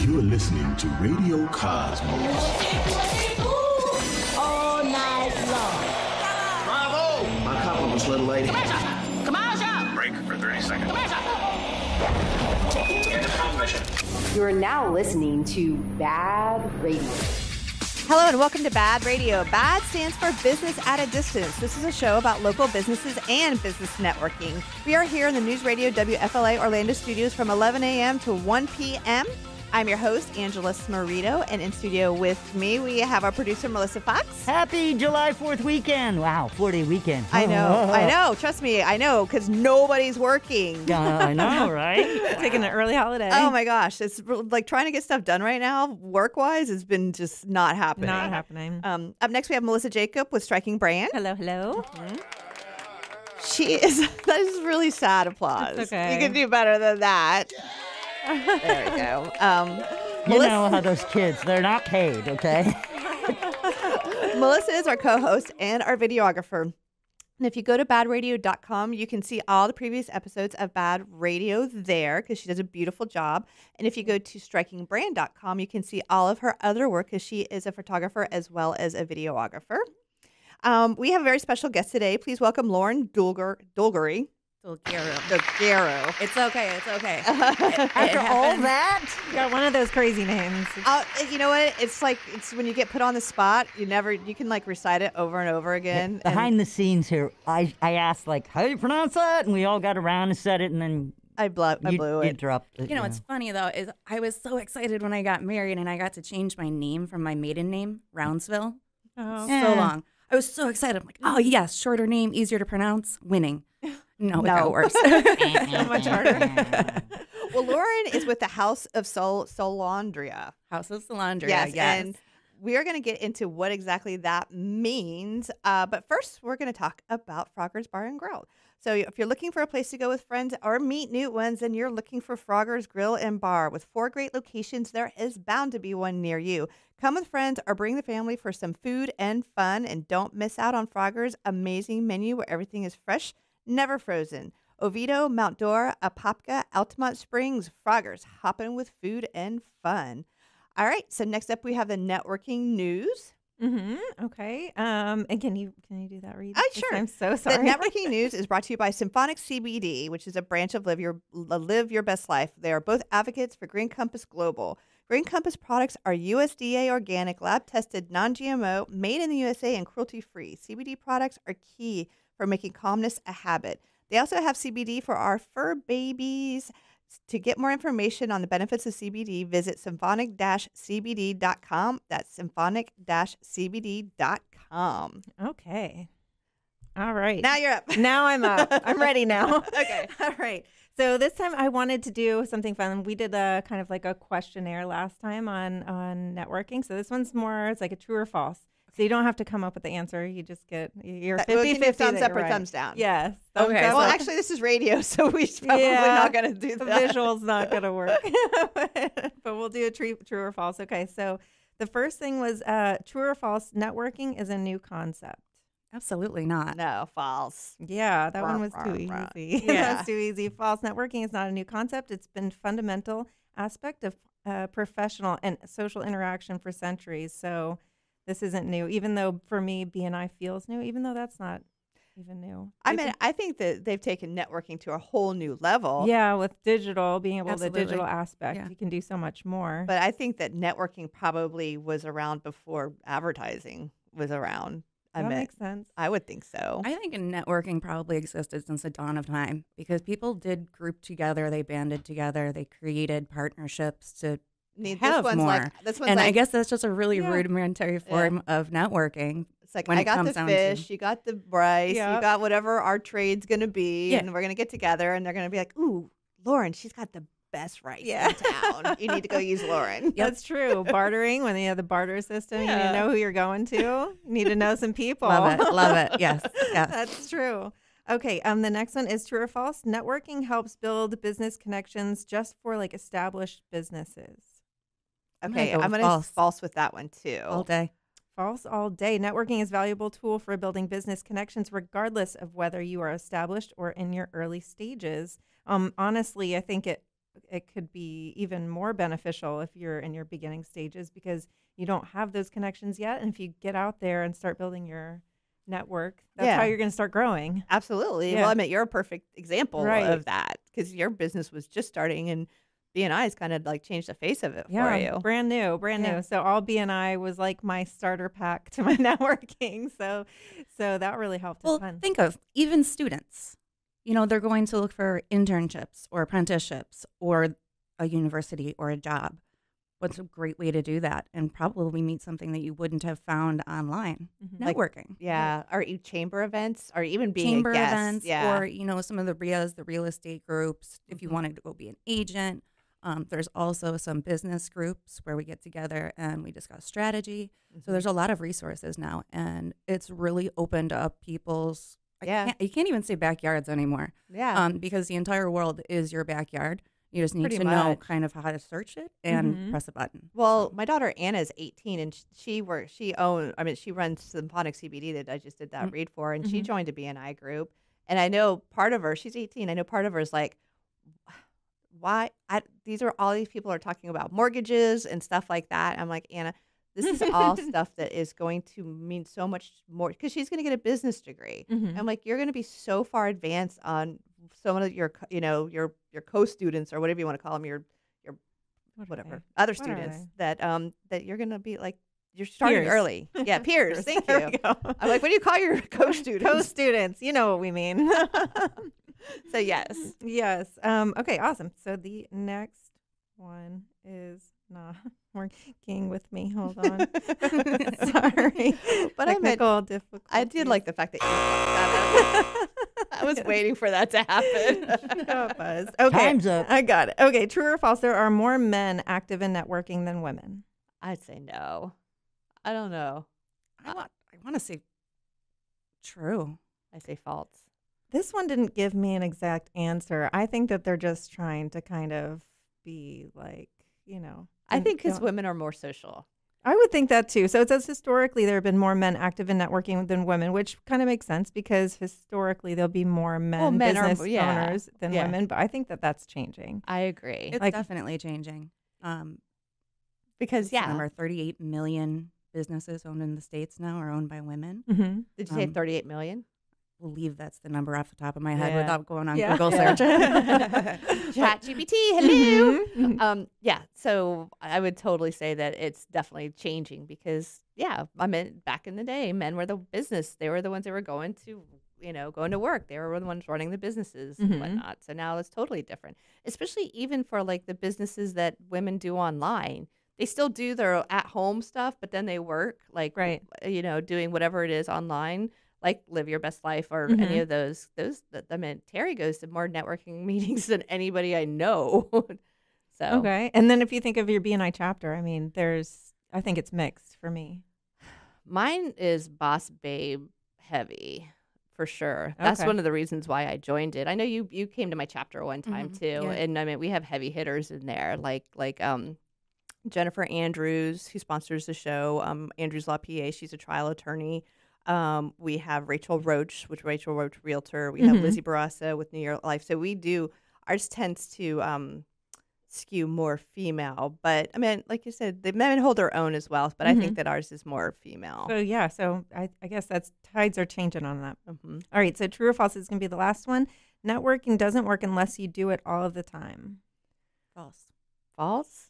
You're listening to Radio Cosmos. All night long. Bravo! My compliments, little lady. Come on, Break for 30 seconds. You are now listening to Bad Radio. Hello and welcome to Bad Radio. BAD stands for Business at a Distance. This is a show about local businesses and business networking. We are here in the News Radio WFLA Orlando studios from 11 a.m. to 1 p.m. I'm your host, Angela Smarito, and in studio with me, we have our producer, Melissa Fox. Happy July 4th weekend. Wow, four day weekend. I know, I know. Trust me, I know, because nobody's working. Uh, I know, right? Taking an early holiday. Oh my gosh, it's like trying to get stuff done right now, work wise, has been just not happening. Not happening. Um, up next, we have Melissa Jacob with Striking Brand. hello, hello. She is. That is really sad applause. It's okay. You can do better than that. There we go. Um, You Melissa, know how those kids, they're not paid, okay? Melissa is our co-host and our videographer. And if you go to badradio.com, you can see all the previous episodes of Bad Radio there because she does a beautiful job. And if you go to strikingbrand.com, you can see all of her other work because she is a photographer as well as a videographer. Um, we have a very special guest today. Please welcome Lauren Dulger, Dulgery. Dulgero. It's okay. It's okay. After all that? You got one of those crazy names. Uh, you know what? It's like it's when you get put on the spot. You never you can like recite it over and over again. and Behind the scenes here, I, I asked, like, how do you pronounce that? And we all got around and said it, and then I blew I you, blew you it. dropped it. You know what's funny though is I was so excited when I got married and I got to change my name from my maiden name, Roundsville. Oh. So long. I was so excited. I'm like, oh yes, shorter name, easier to pronounce, winning. No, it No. got worse. So much harder. well, Lauren is with the House of Sol Solandria. House of Solandria. Yes, Yes, and we are going to get into what exactly that means. Uh, but first, we're going to talk about Frogger's Bar and Grill. So, if you're looking for a place to go with friends or meet new ones, then you're looking for Frogger's Grill and Bar. With four great locations, there is bound to be one near you. Come with friends or bring the family for some food and fun. And don't miss out on Frogger's amazing menu where everything is fresh, never frozen. Oviedo, Mount Dora, Apopka, Altamonte Springs, Frogger's, hopping with food and fun. All right. So next up, we have the networking news. Mm-hmm. Okay. Um. And can you can you do that, read? Uh, sure. I'm so sorry. The networking news is brought to you by Symphonic CBD, which is a branch of Live Your Live Your Best Life. They are both advocates for Green Compass Global. Green Compass products are USDA organic, lab tested, non GMO, made in the USA, and cruelty free. CBD products are key for making calmness a habit. They also have CBD for our fur babies. To get more information on the benefits of CBD, visit symphonic CBD.com. That's symphonic CBD.com. okay. All right. Now you're up. Now I'm up. I'm ready now. Okay. All right. So this time I wanted to do something fun. We did a kind of like a questionnaire last time on on networking. So this one's more it's like a true or false. So you don't have to come up with the answer. You just get you're Uh, well, 50 can you 50 thumbs up or thumbs down? Yes. thumbs Okay, up. Well, actually, this is radio, so we're probably Yeah, not going to do the that. visual's not going to work. but we'll do a true, true or false. Okay. So the first thing was uh, true or false. Networking is a new concept. absolutely not. No, false. Yeah, that Rah, one was rah, too rah. easy. Yeah. That's too easy. False networking is not a new concept. It's been fundamental aspect of uh, professional and social interaction for centuries. So this isn't new, even though for me BNI feels new, even though that's not even new. I mean, I think that they've taken networking to a whole new level. yeah, with digital being able Absolutely. the digital aspect, Yeah. you can do so much more. But I think that networking probably was around before advertising was around. I that mean, makes sense. I would think so. I think networking probably existed since the dawn of time because people did group together, they banded together, they created partnerships to Need, have this one's more. like this one's and like, I guess that's just a really Yeah. rudimentary form of networking. it's like when I got comes the down to- fish, you got the rice, you got whatever our trade's going to be, Yeah. and we're going to get together, and they're going to be like, "Ooh, Lauren, she's got the best rice Yeah. in town. You need to go use Lauren." That's true. Bartering, when you have the barter system, you need to know who you're going to. You need to know some people. Love it. Love it. Yes. Yes. That's true. Okay. Um, the next one is true or false. Networking helps build business connections just for like established businesses. I'm gonna Okay, go I'm going to false. false with that one too. All day. False all day. Networking is a valuable tool for building business connections, regardless of whether you are established or in your early stages. Um, honestly, I think it it could be even more beneficial if you're in your beginning stages because you don't have those connections yet. And if you get out there and start building your network, that's Yeah. how you're going to start growing. Absolutely. Yeah. Well, I mean, you're a perfect example Right. of that because your business was just starting and BNI has kind of like changed the face of it Yeah, for you. brand new, brand Yeah. new. So all BNI was like my starter pack to my networking. So, so that really helped a Well, ton. think of even students. You know, they're going to look for internships or apprenticeships or a university or a job. What's a great way to do that? And probably meet something that you wouldn't have found online. Mhm. Like, Networking. Yeah. Or e- chamber events or even being chamber a guest. events yeah. or you know some of the RIAs, the real estate groups. If you Mhm. wanted to go be an agent, um, there's also some business groups where we get together and we discuss strategy. Mm-hmm. So there's a lot of resources now, and it's really opened up people's. I Yeah. can't, you can't even say backyards anymore, yeah. um, because the entire world is your backyard. You just need Pretty to know kind of how to search it and Mhm. press a button. Well, my daughter Anna is 18 and sh- she works, she owns, I mean, she runs Symphonic CBD that I just did that Mm. read for, and she Mhm. joined a BNI group. And I know part of her, she's 18. I know part of her is like, why? I, these are all these people are talking about mortgages and stuff like that. I'm like, Anna, this is all stuff that is going to mean so much more because she's going to get a business degree. Mhm. I'm like, you're going to be so far advanced on some of your, you know, your your co-students or whatever you want to call them, your your What whatever other What students that um that you're gonna be like you're starting Peers. early. Yeah, peers. Thank you. I'm like, what do you call your co-students? Co-students, you know what we mean. So yes, yes. Um, okay, awesome. So the next one is not working with me. Hold on. Sorry. But I meant- Technical difficulties. I did like the fact that you. I was waiting for that to happen. Got buzzed. Okay. Time's up. I got it. Okay, true or false? There are more men active in networking than women. I'd say no. I don't know. I want, I want to say true. I say false. This one didn't give me an exact answer. I think that they're just trying to kind of be like, you know. I think because women are more social. I would think that too. So it says historically there have been more men active in networking than women, which kind of makes sense because historically there'll be more men, men are- business yeah, owners than yeah. women. But I think that that's changing. I agree. It's Like- definitely changing. Um, because yeah, Remember, 38 million businesses owned in the states now are owned by women. Mm-hmm. did you say um, 38 million? Believe that's the number off the top of my head Yeah. without going on Yeah. Google search. Chat GPT. Hello. Mhm. Um, yeah, so I would totally say that it's definitely changing because, yeah, I mean, back in the day, men were the business. They were the ones that were going to, you know, going to work. They were the ones running the businesses Mhm. and whatnot. So now it's totally different, especially even for like the businesses that women do online. They still do their at home stuff, but then they work like, Right. you know, doing whatever it is online. Like live your best life or any Mhm. of those. Those, that I mean, Terry goes to more networking meetings than anybody I know. so Okay. And then if you think of your BNI chapter, I mean, there's, I think it's mixed for me. Mine is Boss Babe heavy for sure. That's Okay. one of the reasons why I joined it. I know you you came to my chapter one time Mhm, too, yeah. and I mean we have heavy hitters in there like like um Jennifer Andrews who sponsors the show. Um, Andrews Law PA, she's a trial attorney. Um, we have Rachel Roach, which Rachel Roach Realtor. We have Mhm. Lizzie Barassa with New York Life. So we do ours tends to um skew more female, but I mean, like you said, the men hold their own as well. But I think that ours is more female. So yeah, so I, I guess that's tides are changing on that. Mhm. All right, so true or false is going to be the last one. Networking doesn't work unless you do it all of the time. False. False.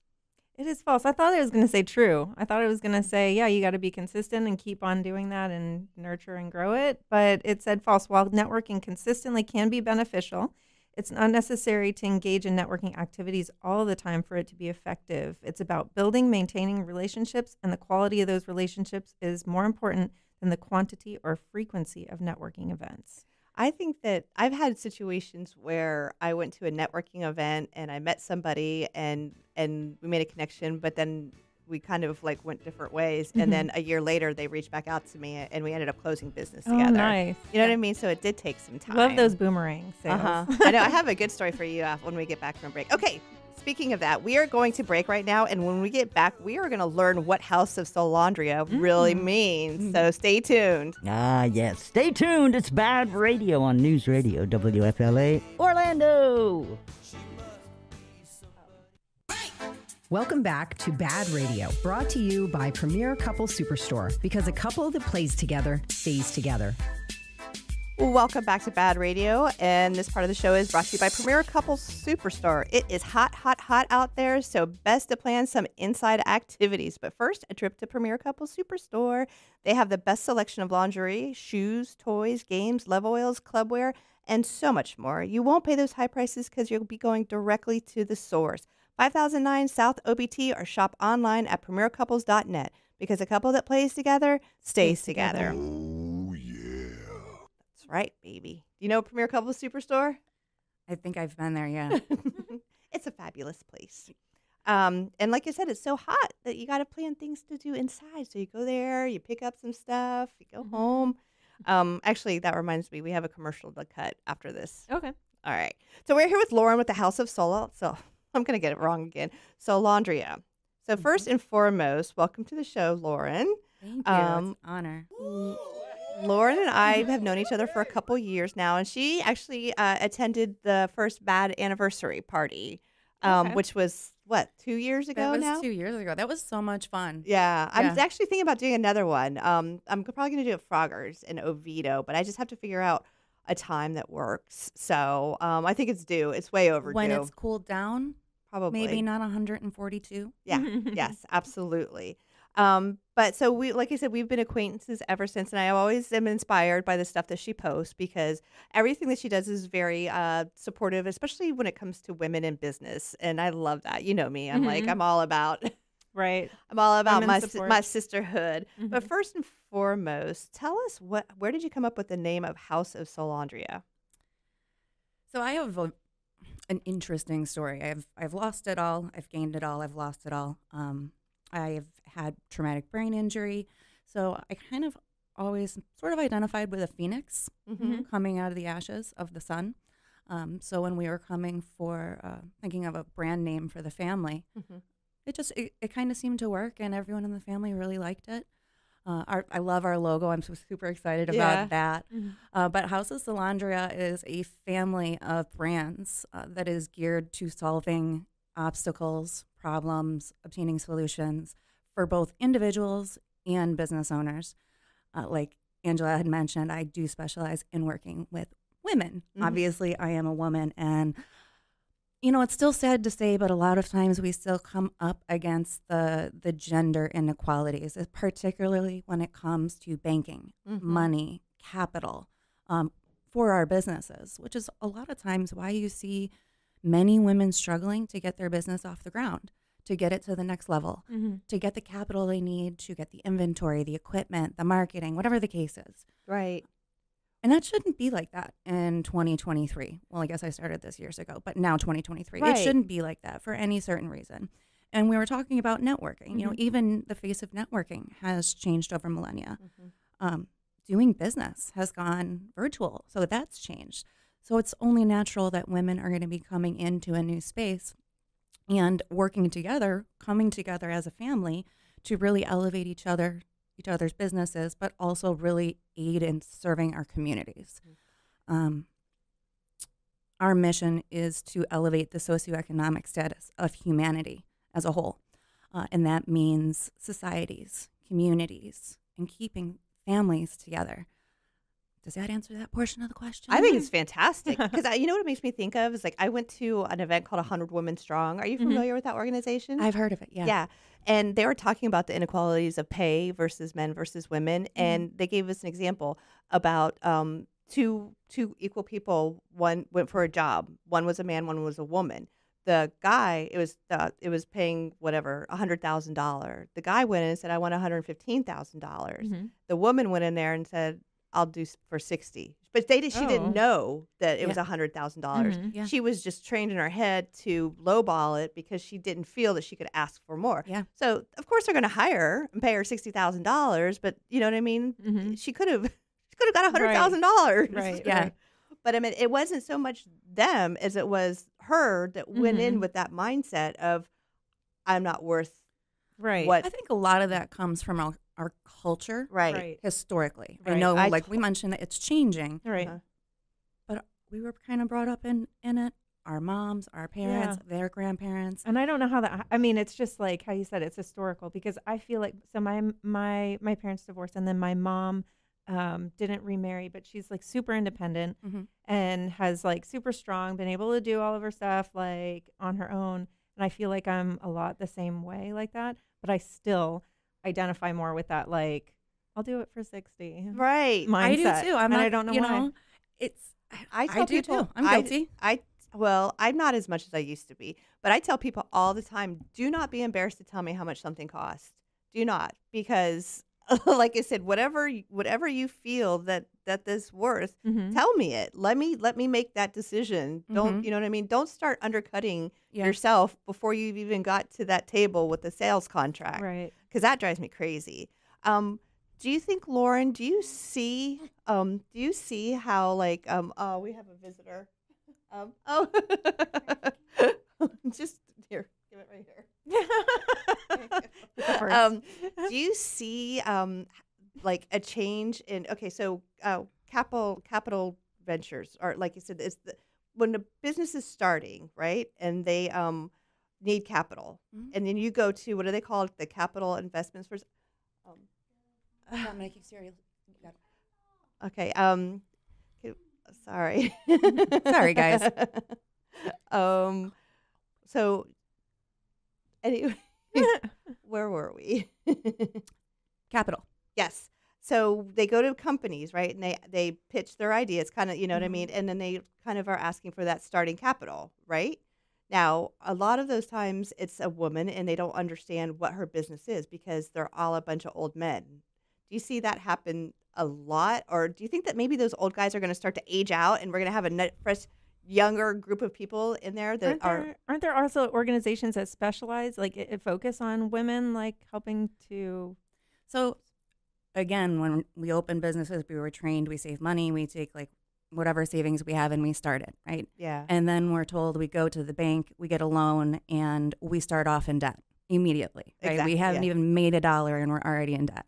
It is false. I thought it was going to say true. I thought it was going to say, yeah, you got to be consistent and keep on doing that and nurture and grow it. But it said false. While networking consistently can be beneficial, it's not necessary to engage in networking activities all the time for it to be effective. It's about building, maintaining relationships, and the quality of those relationships is more important than the quantity or frequency of networking events. I think that I've had situations where I went to a networking event and I met somebody and and we made a connection, but then we kind of like went different ways. And then a year later, they reached back out to me and we ended up closing business Oh, together. nice. You know what I mean? So it did take some time. Love those boomerang sales. Uh huh. I know. I have a good story for you uh, when we get back from break. Okay. Speaking of that, we are going to break right now, and when we get back, we are going to learn what House of Solandria really means. So stay tuned. Ah, yes. Stay tuned. It's Bad Radio on News Radio WFLA Orlando. She must be so Welcome back to Bad Radio, brought to you by Premier Couple Superstore because a couple that plays together stays together. Welcome back to Bad Radio, and this part of the show is brought to you by Premier Couples Superstore. It is hot, hot, hot out there, so best to plan some inside activities. But first, a trip to Premier Couples Superstore. They have the best selection of lingerie, shoes, toys, games, love oils, clubwear, and so much more. You won't pay those high prices because you'll be going directly to the source. 5009 South OBT or shop online at premiercouples.net because a couple that plays together stays together. Right, baby. Do you know Premier Couples Superstore? I think I've been there, yeah. it's a fabulous place. Um, and like I said, it's so hot that you got to plan things to do inside. So you go there, you pick up some stuff, you go home. Um, actually, that reminds me, we have a commercial to cut after this. Okay. All right. So we're here with Lauren with the House of Solo. So I'm going to get it wrong again. So Laundria. So first and foremost, welcome to the show, Lauren. Thank you. Um, honor. Lauren and I have known each other for a couple years now, and she actually uh, attended the first bad anniversary party, um, Okay. which was what two years ago That was now. two years ago. That was so much fun. Yeah, I'm Yeah. actually thinking about doing another one. Um, I'm probably going to do it Froggers in Oviedo, but I just have to figure out a time that works. So um, I think it's due. It's way overdue. When it's cooled down, probably maybe not 142. Yeah. yes, absolutely. Um, but so we, like I said, we've been acquaintances ever since, and I always am inspired by the stuff that she posts because everything that she does is very uh, supportive, especially when it comes to women in business. And I love that. You know me. I'm like, Mhm. I'm all about. Right. I'm all about my my sisterhood. But Mhm. first and foremost, tell us what where did you come up with the name of House of Solandria? So I have a, an interesting story. I've I've lost it all. I've gained it all. I've lost it all. Um, I've had traumatic brain injury, so I kind of always sort of identified with a phoenix Mhm. coming out of the ashes of the sun. Um, so when we were coming for uh, thinking of a brand name for the family, Mhm. it just it, it kind of seemed to work, and everyone in the family really liked it. Uh, our, I love our logo. I'm so super excited Yeah. about that. Mhm. Uh, but House of Solandria is a family of brands uh, that is geared to solving obstacles, problems, obtaining solutions for both individuals and business owners. Uh, like Angela had mentioned, I do specialize in working with women. Mhm. Obviously, I am a woman, and you know it's still sad to say, but a lot of times we still come up against the the gender inequalities, uh, particularly when it comes to banking, Mhm. money, capital um, for our businesses, which is a lot of times why you see many women struggling to get their business off the ground, to get it to the next level, Mhm. to get the capital they need, to get the inventory, the equipment, the marketing, whatever the case is. Right. And that shouldn't be like that in 2023. Well, I guess I started this years ago, but now 2023. Right. It shouldn't be like that for any certain reason. And we were talking about networking. You know, Mhm. even the face of networking has changed over millennia. Mhm. Um, doing business has gone virtual, so that's changed. So it's only natural that women are going to be coming into a new space and working together, coming together as a family to really elevate each other, each other's businesses, but also really aid in serving our communities. Um, our mission is to elevate the socioeconomic status of humanity as a whole. Uh, and that means societies, communities, and keeping families together. Does that answer that portion of the question? I think it's fantastic because you know what it makes me think of is like I went to an event called 100 Women Strong. Are you Mhm. familiar with that organization? I've heard of it. Yeah. Yeah. And they were talking about the inequalities of pay versus men versus women. And they gave us an example about um, two two equal people. One went for a job. One was a man. One was a woman. The guy, it was uh, it was paying whatever a hundred thousand dollars. The guy went in and said, "I want one hundred fifteen thousand dollars." Mhm. The woman went in there and said, "I'll do for 60 But they did, she Oh. didn't know that it was Yeah. a hundred thousand dollars. Mhm. Yeah. She was just trained in her head to lowball it because she didn't feel that she could ask for more. Yeah. So of course they're going to hire her and pay her sixty thousand dollars, but you know what I mean. Mhm. She could have, she could have got a hundred thousand dollars. Right, Yeah. right. But I mean, it wasn't so much them as it was her that went in Mhm. with that mindset of, I'm not worth Right. what. I think a lot of that comes from our, our culture Right. Right. historically. I know, I like to- we mentioned, that it's changing, Right. Uh-huh. but we were kind of brought up in, in it our moms, our parents, their grandparents. And I don't know how that. I mean, it's just like how you said it's historical because I feel like so my my my parents divorced and then my mom um, didn't remarry, but she's like super independent Mhm. and has like super strong, been able to do all of her stuff like on her own. And I feel like I'm a lot the same way like that, but I still identify more with that like I'll do it for sixty. Right. Mindset. I do too. I'm and not, I don't know you why. know, it's I tell do people too. I'm I- guilty. I, well, I'm not as much as I used to be, but I tell people all the time, do not be embarrassed to tell me how much something costs. Do not, because like I said, whatever whatever you feel that that this worth, Mhm. tell me it. Let me let me make that decision. Don't Mhm. you know what I mean? Don't start undercutting Yeah. yourself before you've even got to that table with the sales contract Right. because that drives me crazy. Um, do you think, Lauren? Do you see? Um, do you see how like um? Oh, we have a visitor. Um, oh, just here, give it right here. It's a first. Um, do you see um, like a change in? Okay, so uh, capital capital ventures, or like you said, it's the, when the business is starting, right, and they um need capital, Mhm. and then you go to what do they call it, the capital investments for. Um, making cereal. Okay. Um. Sorry. Sorry, guys. um. So. Anyway, where were we? Capital. yes. So they go to companies, right, and they they pitch their ideas, kind of, you know what I mean, mm-hmm. and then they kind of are asking for that starting capital, right? Now, a lot of those times it's a woman and they don't understand what her business is because they're all a bunch of old men. Do you see that happen a lot? Or do you think that maybe those old guys are going to start to age out and we're going to have a net, fresh, younger group of people in there that aren't are. there, aren't there also organizations that specialize like it, it focus on women like helping to So, again, when we open businesses, we were trained, we save money, we take like whatever savings we have and we start it, right? Yeah. And then we're told we go to the bank, we get a loan, and we start off in debt immediately, right? Exactly, we haven't yeah. even made a dollar and we're already in debt.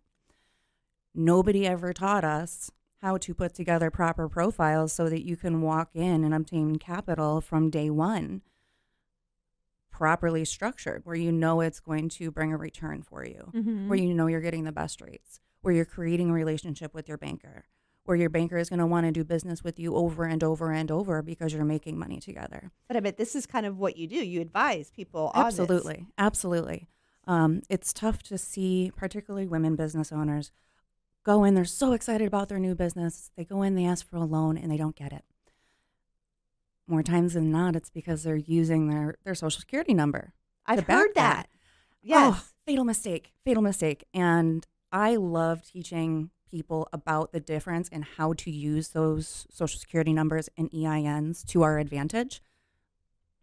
Nobody ever taught us how to put together proper profiles so that you can walk in and obtain capital from day one properly structured where you know it's going to bring a return for you Mm-hmm. where you know you're getting the best rates, where you're creating a relationship with your banker, where your banker is going to want to do business with you over and over and over because you're making money together. But I bet this is kind of what you do. You advise people. Absolutely. Absolutely. Um, it's tough to see, particularly women business owners, go in, they're so excited about their new business. They go in, they ask for a loan, and they don't get it. More times than not, it's because they're using their, their social security number. I've heard that. Yes. Oh, fatal mistake, fatal mistake. And I love teaching people about the difference and how to use those social security numbers and EINs to our advantage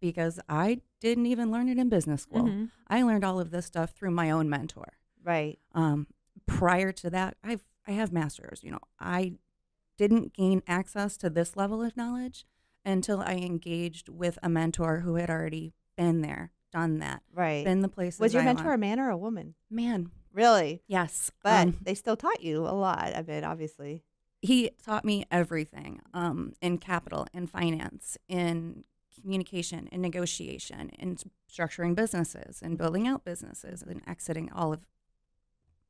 because I didn't even learn it in business school. Mhm. I learned all of this stuff through my own mentor. Right. Um, prior to that, I've I have masters. You know, I didn't gain access to this level of knowledge until I engaged with a mentor who had already been there, done that, Right. been the place. Was your I mentor a man or a woman? man? Really? Yes, But um, they still taught you a lot of it, obviously. he taught me everything um, in capital, in finance, in communication, in negotiation, in structuring businesses, and building out businesses, and exiting all of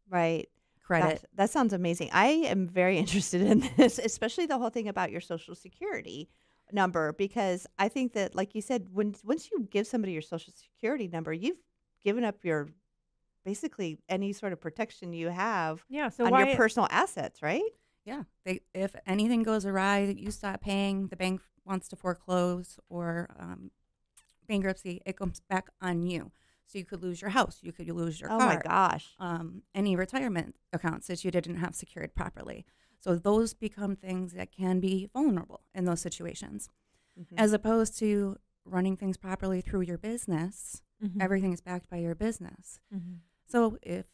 Right. Credit. That, that sounds amazing. I am very interested in this, especially the whole thing about your social security number, because I think that, like you said, when once you give somebody your social security number, you've given up your basically any sort of protection you have yeah so on your personal assets, right? Yeah, they if anything goes awry, you stop paying, the bank wants to foreclose or um, bankruptcy, it comes back on you. So you could lose your house, you could lose your oh car. my gosh. um, any retirement accounts that you didn't have secured properly. So those become things that can be vulnerable in those situations, Mhm. as opposed to running things properly through your business. Mhm. Everything is backed by your business. Mhm. So if,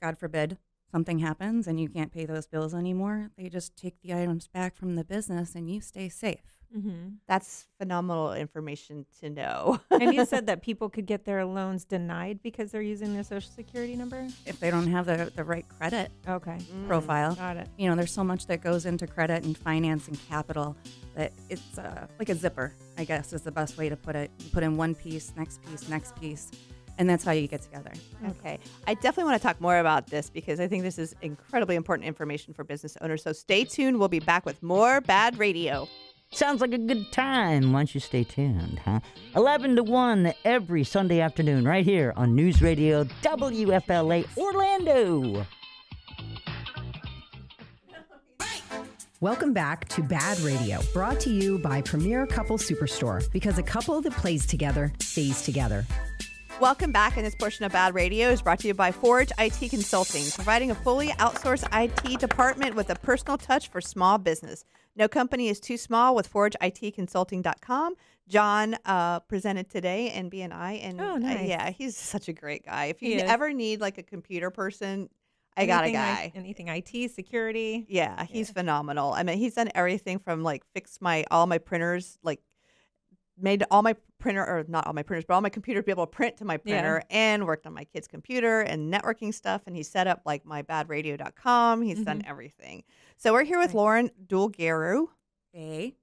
God forbid, something happens and you can't pay those bills anymore, they just take the items back from the business and you stay safe. Mm-hmm. That's phenomenal information to know. and you said that people could get their loans denied because they're using their social security number. If they don't have the, the right credit Okay, profile, got it. you know, there's so much that goes into credit and finance and capital that it's uh, like a zipper, I guess is the best way to put it. You put in one piece, next piece, next piece, and that's how you get together. Okay. I definitely want to talk more about this because I think this is incredibly important information for business owners. So stay tuned. We'll be back with more bad radio. Sounds like a good time. Why don't you stay tuned, huh? 11 to 1 every Sunday afternoon, right here on News Radio WFLA Orlando. Welcome back to Bad Radio, brought to you by Premier Couple Superstore because a couple that plays together stays together. Welcome back. And this portion of Bad Radio is brought to you by Forge IT Consulting, providing a fully outsourced IT department with a personal touch for small business. No company is too small with ForgeITConsulting.com. John uh, presented today and BNI, and Oh, uh, nice. yeah, he's such a great guy. If you ever need like a computer person, I got a I- guy. anything IT security. Yeah, he's phenomenal. I mean, he's done everything from like fix my all my printers, like made all my printer or not all my printers, but all my computers be able to print to my Yeah. printer and worked on my kid's computer and networking stuff. And he set up like my badradio.com. He's done everything. So we're here with. Lauren Delgheru. Hey,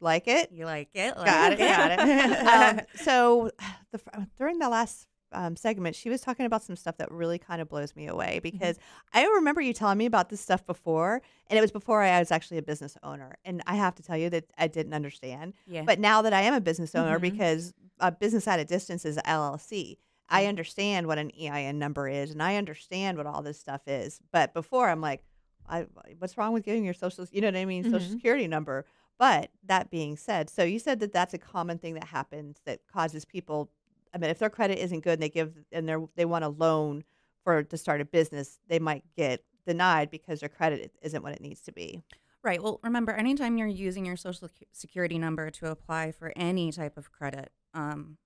Like it? you like it? Got it. Like Got it. um, so the, during the last um, segment, she was talking about some stuff that really kind of blows me away Mm-hmm. because I remember you telling me about this stuff before, and it was before I was actually a business owner. And I have to tell you that I didn't understand. Yeah. But now that I am a business owner, Mhm. because a business at a distance is LLC, I understand what an EIN number is, and I understand what all this stuff is. But before, I'm like, I, what's wrong with giving your social, you know what I mean, social Mhm. security number? But that being said, so you said that that's a common thing that happens that causes people. I mean, if their credit isn't good and they give and they they want a loan for to start a business, they might get denied because their credit isn't what it needs to be. Right. Well, remember, anytime you're using your social security number to apply for any type of credit, um,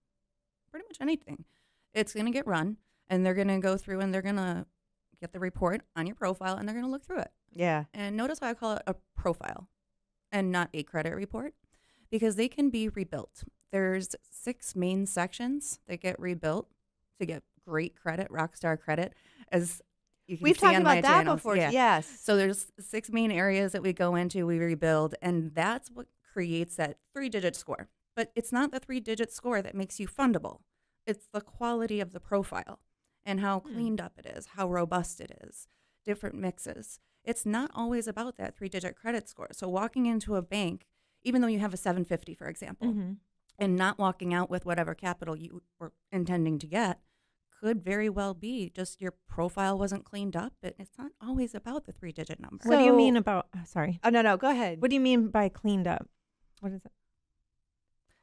pretty much anything, it's going to get run and they're going to go through and they're going to get the report on your profile and they're going to look through it. Yeah. And notice how I call it a profile and not a credit report because they can be rebuilt. There's six main sections that get rebuilt to get great credit, rock star credit, as you can We've talked about that channels. before. Yeah. Yes. So there's six main areas that we go into, we rebuild, and that's what creates that three-digit score. But it's not the three-digit score that makes you fundable. It's the quality of the profile and how cleaned up it is, how robust it is, different mixes. It's not always about that three-digit credit score. So walking into a bank, even though you have a 750, for example, Mhm. And not walking out with whatever capital you were intending to get could very well be just your profile wasn't cleaned up. It, it's not always about the three digit number. what do you mean about? oh, sorry. Oh no, no, go ahead. What do you mean by cleaned up? What is it?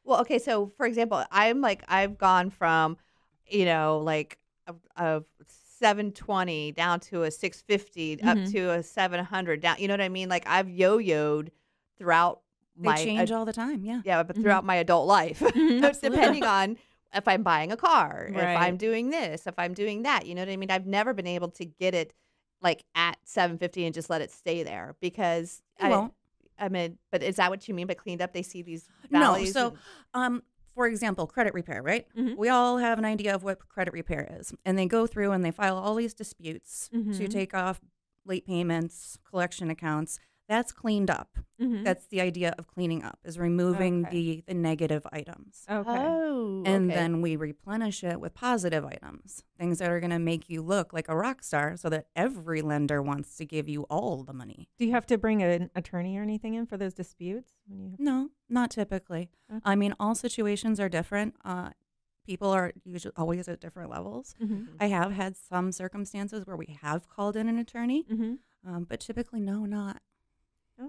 Well, okay, so for example, I'm like I've gone from, you know, like a, a 720 down to a 650 up Mhm. to a 700 down. You know what I mean? Like I've yo-yoed throughout They change ad- all the time. Yeah. yeah, but throughout my adult life, depending on if I'm buying a car, if I'm doing this, if I'm doing that. You know what I mean? I've never been able to get it like at 750 and just let it stay there because You I, won't. I mean, but is that what you mean by cleaned up? They see these No. So, and- um, for example, credit repair, right? Mhm. We all have an idea of what credit repair is. And they go through and they file all these disputes to Mhm. take off late payments, collection accounts. That's cleaned up. Mhm. That's the idea of cleaning up is removing Okay. the the negative items. okay. Oh, and okay. then we replenish it with positive items, things that are going to make you look like a rock star so that every lender wants to give you all the money. Do you have to bring an attorney or anything in for those disputes? When you No, not typically. Okay. I mean, all situations are different. Uh, people are usually always at different levels. mm-hmm. I have had some circumstances where we have called in an attorney, Mm-hmm. um, but typically, no, not.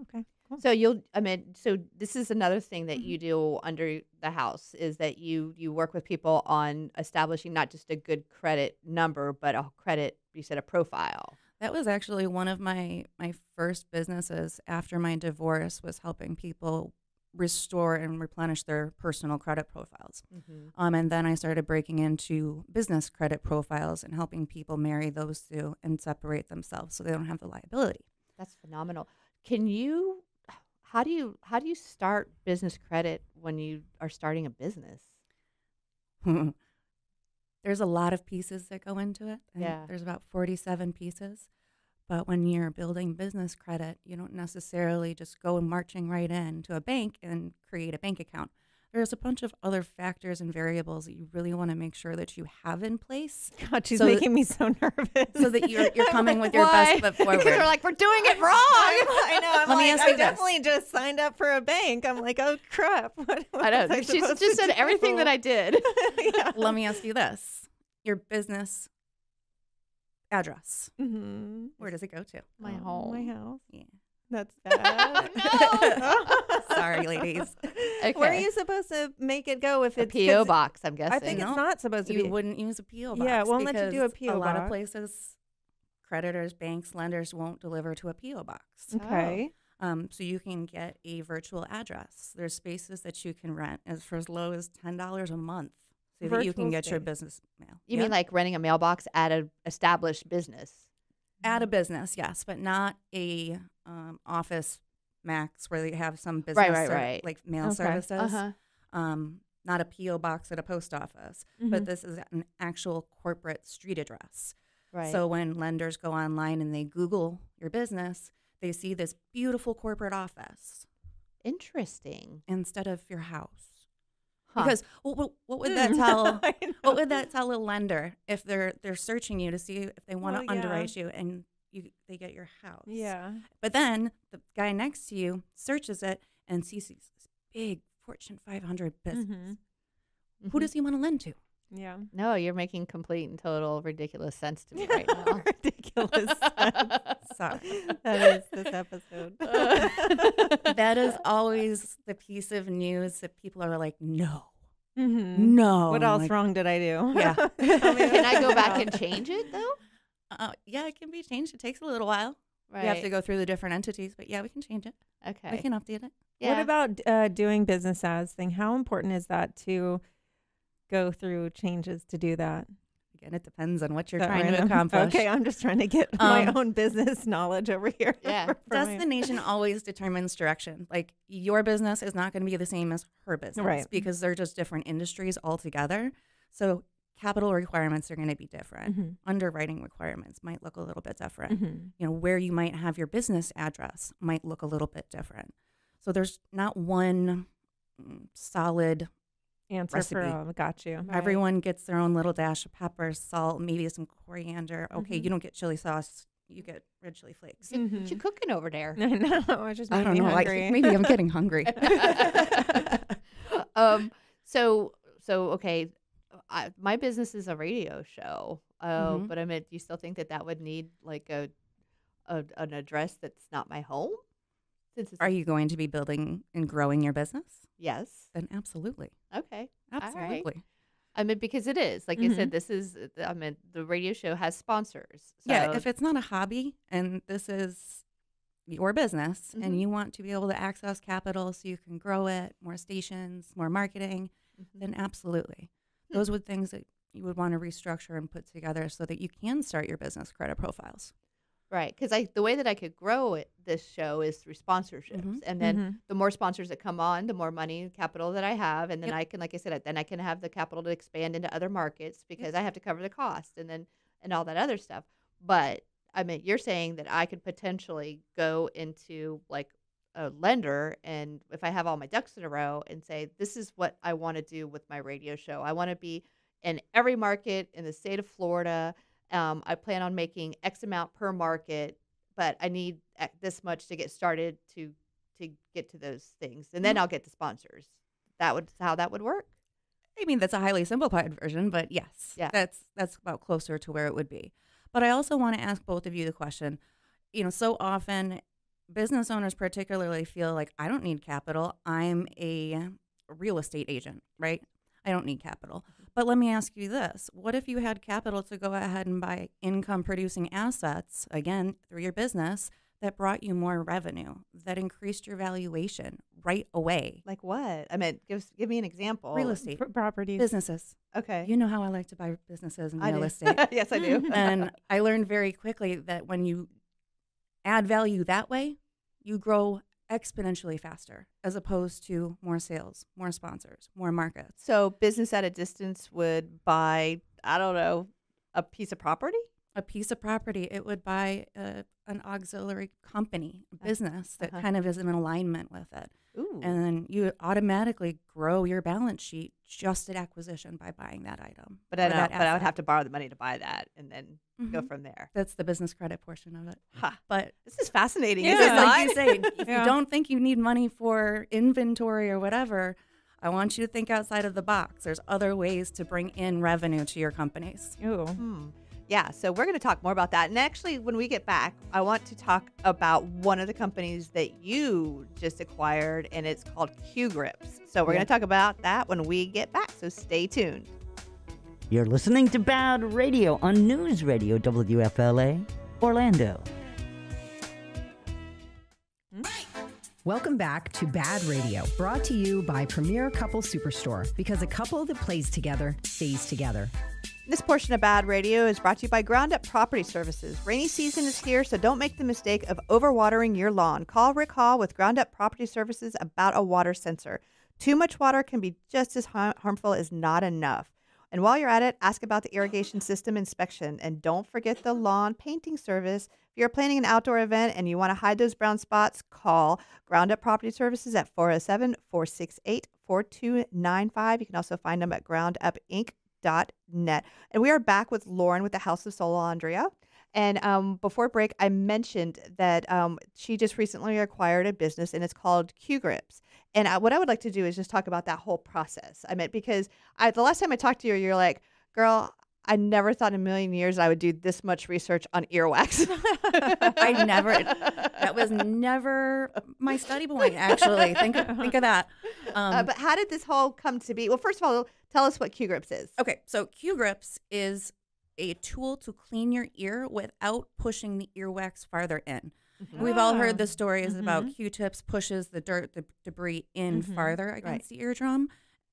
Okay. Cool. So you'll, I mean, so this is another thing that Mm-hmm. you do under the house is that you you work with people on establishing not just a good credit number, but a credit. You said a profile. That was actually one of my my first businesses after my divorce was helping people restore and replenish their personal credit profiles. Um, and then I started breaking into business credit profiles and helping people marry those two and separate themselves so they don't have the liability. That's phenomenal. Can you? how do you how do you start business credit when you are starting a business? There's a lot of pieces that go into it. Yeah. There's about 47 pieces. But when you're building business credit, you don't necessarily just go marching right in to a bank and create a bank account. There's a bunch of other factors and variables that you really want to make sure that you have in place. God, she's so that- making me so nervous. so that you're you're coming with your Why? best foot forward. Because we're like we're doing it wrong. I know. I'm Let me ask I you this. definitely just signed up for a bank. I'm like, oh crap. What, what I She supposed just said everything that? I did. yeah. Let me ask you this: your business address. Mm-hmm. Where does it go to? My Oh, home. My house. Yeah. That's bad. Sorry, ladies. Okay. Where are you supposed to make it go if A it's PO box. I'm guessing. I think No. it's not supposed to You be. wouldn't use a PO box. Yeah, it won't let you do a PO A lot of places, creditors, banks, lenders won't deliver to a PO box. Okay. Um, so you can get a virtual address. There's spaces that you can rent as for as low as ten dollars a month, so that you can get your business mail. You Yep. mean like renting a mailbox at an established business? At a business, yes, but not a um, office max where they have some business Right, right, ser- right. like mail Okay. services. Uh-huh. Um, not a PO box at a post office, Mhm. but this is an actual corporate street address. Right. So when lenders go online and they Google your business, they see this beautiful corporate office interesting. instead of your house. Huh. Because what, what, what would that tell? What would that tell a lender if they're they're searching you to see if they want to Well, yeah. underwrite you and you they get your house? Yeah. But then the guy next to you searches it and sees this big Fortune 500 business. Mhm. Who does he want to lend to? Yeah. No, you're making complete and total ridiculous sense to me right now. Ridiculous. sense. Sorry. that is this episode. that is always the piece of news that people are like, no, Mhm. no. What else like, wrong did I do? Yeah. Can I go back and change it though? Uh, yeah, it can be changed. It takes a little while. Right. You have to go through the different entities, but yeah, we can change it. Okay. We can update it. yeah. What about uh, doing business as thing? How important is that to go through changes to do that? Again, it depends on what you're That trying to accomplish. Okay, I'm just trying to get my Um, own business knowledge over here. Yeah. for my- Destination always determines direction. Like your business is not going to be the same as her business, Right. Because they're just different industries altogether. So capital requirements are going to be different. Mhm. Underwriting requirements might look a little bit different. Mhm. You know where you might have your business address might look a little bit different. So there's not one mm, solid. Answer for Recipe. all. Got you. Everyone gets their own little dash of pepper, salt, maybe some coriander. Okay, Mhm. you don't get chili sauce. You get red chili flakes. What you cooking over there? I know. It just I don't know. I hungry. think maybe I'm getting hungry. um. So so okay. I, my business is a radio show. Uh, Mhm. but I mean, do you still think that that would need like a, a an address that's not my home? Since Are you going to be building and growing your business? yes. Then absolutely. Okay. Right. Absolutely. I mean, because it is like I Mhm. said, this is. I mean, the radio show has sponsors. Yeah, if it's not a hobby and this is your business Mhm. and you want to be able to access capital so you can grow it, more stations, more marketing, Mhm. then absolutely. Hmm. Those would things that you would want to restructure and put together so that you can start your business credit profiles. Right, because I the way that I could grow it this show is through sponsorships, Mhm. and then Mhm. the more sponsors that come on, the more money capital that I have, and then Yep. I can, like I said, then I can have the capital to expand into other markets because I have to cover the cost and then and all that other stuff. But I mean, you're saying that I could potentially go into like a lender, and if I have all my ducks in a row, and say this is what I want to do with my radio show. I want to be in every market in the state of Florida. Um, I plan on making X amount per market, but I need uh, this much to get started to to get to those things, and then I'll get the sponsors. That would how that would work. I mean, that's a highly simplified version, but yes, Yeah. that's that's about closer to where it would be. But I also want to ask both of you the question. You know, so often business owners particularly feel like I don't need capital. I'm a real estate agent, right? I don't need capital. But let me ask you this. What if you had capital to go ahead and buy income producing assets again through your business that brought you more revenue, that increased your valuation right away? Like what? I mean, give give me an example. Real estate, Pr- properties. businesses. Okay. You know how I like to buy businesses and I real do. estate. yes, I do. and I learned very quickly that when you add value that way, you grow exponentially faster as opposed to more sales, more sponsors, more markets. So business at a distance would buy, I don't know, a piece of property? A piece of property, it would buy a, an auxiliary company, a business that uh-huh. kind of is in alignment with it. Ooh. And then you automatically grow your balance sheet just at acquisition by buying that item. but or I, that but I would have to borrow the money to buy that and then go Mhm. from there. That's the business credit portion of it. Ha. But This is fascinating. Yeah. Is it like you say, if Yeah. you don't think you need money for inventory or whatever, I want you to think outside of the box. There's other ways to bring in revenue to your companies. Ooh. Hmm. Yeah, so we're going to talk more about that. And actually, when we get back, I want to talk about one of the companies that you just acquired, and it's called Q Grips. So we're going to talk about that when we get back. So stay tuned. You're listening to BaaD Radio on News Radio WFLA, Orlando. Welcome back to BaaD Radio, brought to you by Premier Couple Superstore because a couple that plays together stays together. This portion of BaaD Radio is brought to you by Ground Up Property Services. Rainy season is here, so don't make the mistake of overwatering your lawn. Call Rick Hall with Ground Up Property Services about a water sensor. Too much water can be just as harmful as not enough. And while you're at it, ask about the irrigation system inspection. And don't forget the lawn painting service. If you're planning an outdoor event and you want to hide those brown spots, call Ground Up Property Services at 407 468 4295. You can also find them at groundupinc.net. And we are back with Lauren with the House of Solandria. And um, before break, I mentioned that um, she just recently acquired a business and it's called Q Grips. And I, what I would like to do is just talk about that whole process. I meant because I, the last time I talked to you, you're like, girl, I never thought in a million years I would do this much research on earwax. I never, that was never my study point, actually. Think, of- think of that. Um, uh, but how did this whole come to be? Well, first of all, tell us what Q Grips is. Okay, so Q Grips is a tool to clean your ear without pushing the earwax farther in. We've all heard the stories about Q-tips pushes the dirt, the debris in farther against the eardrum,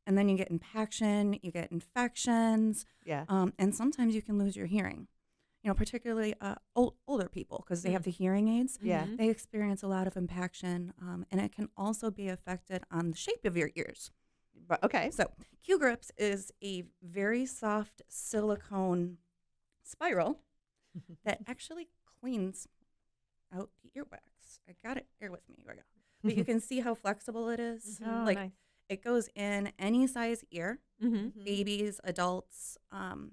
and then you get impaction, you get infections, Yeah. um, and sometimes you can lose your hearing. You know, particularly uh, old, older people because they have the hearing aids. Yeah. they experience a lot of impaction, um, and it can also be affected on the shape of your ears. But- Okay. So, Q Grips is a very soft silicone spiral that actually cleans out the earwax. I got it here with me. Here we go. But you can see how flexible it is. Oh, like nice. It goes in any size ear, Mm-hmm. babies, adults, um,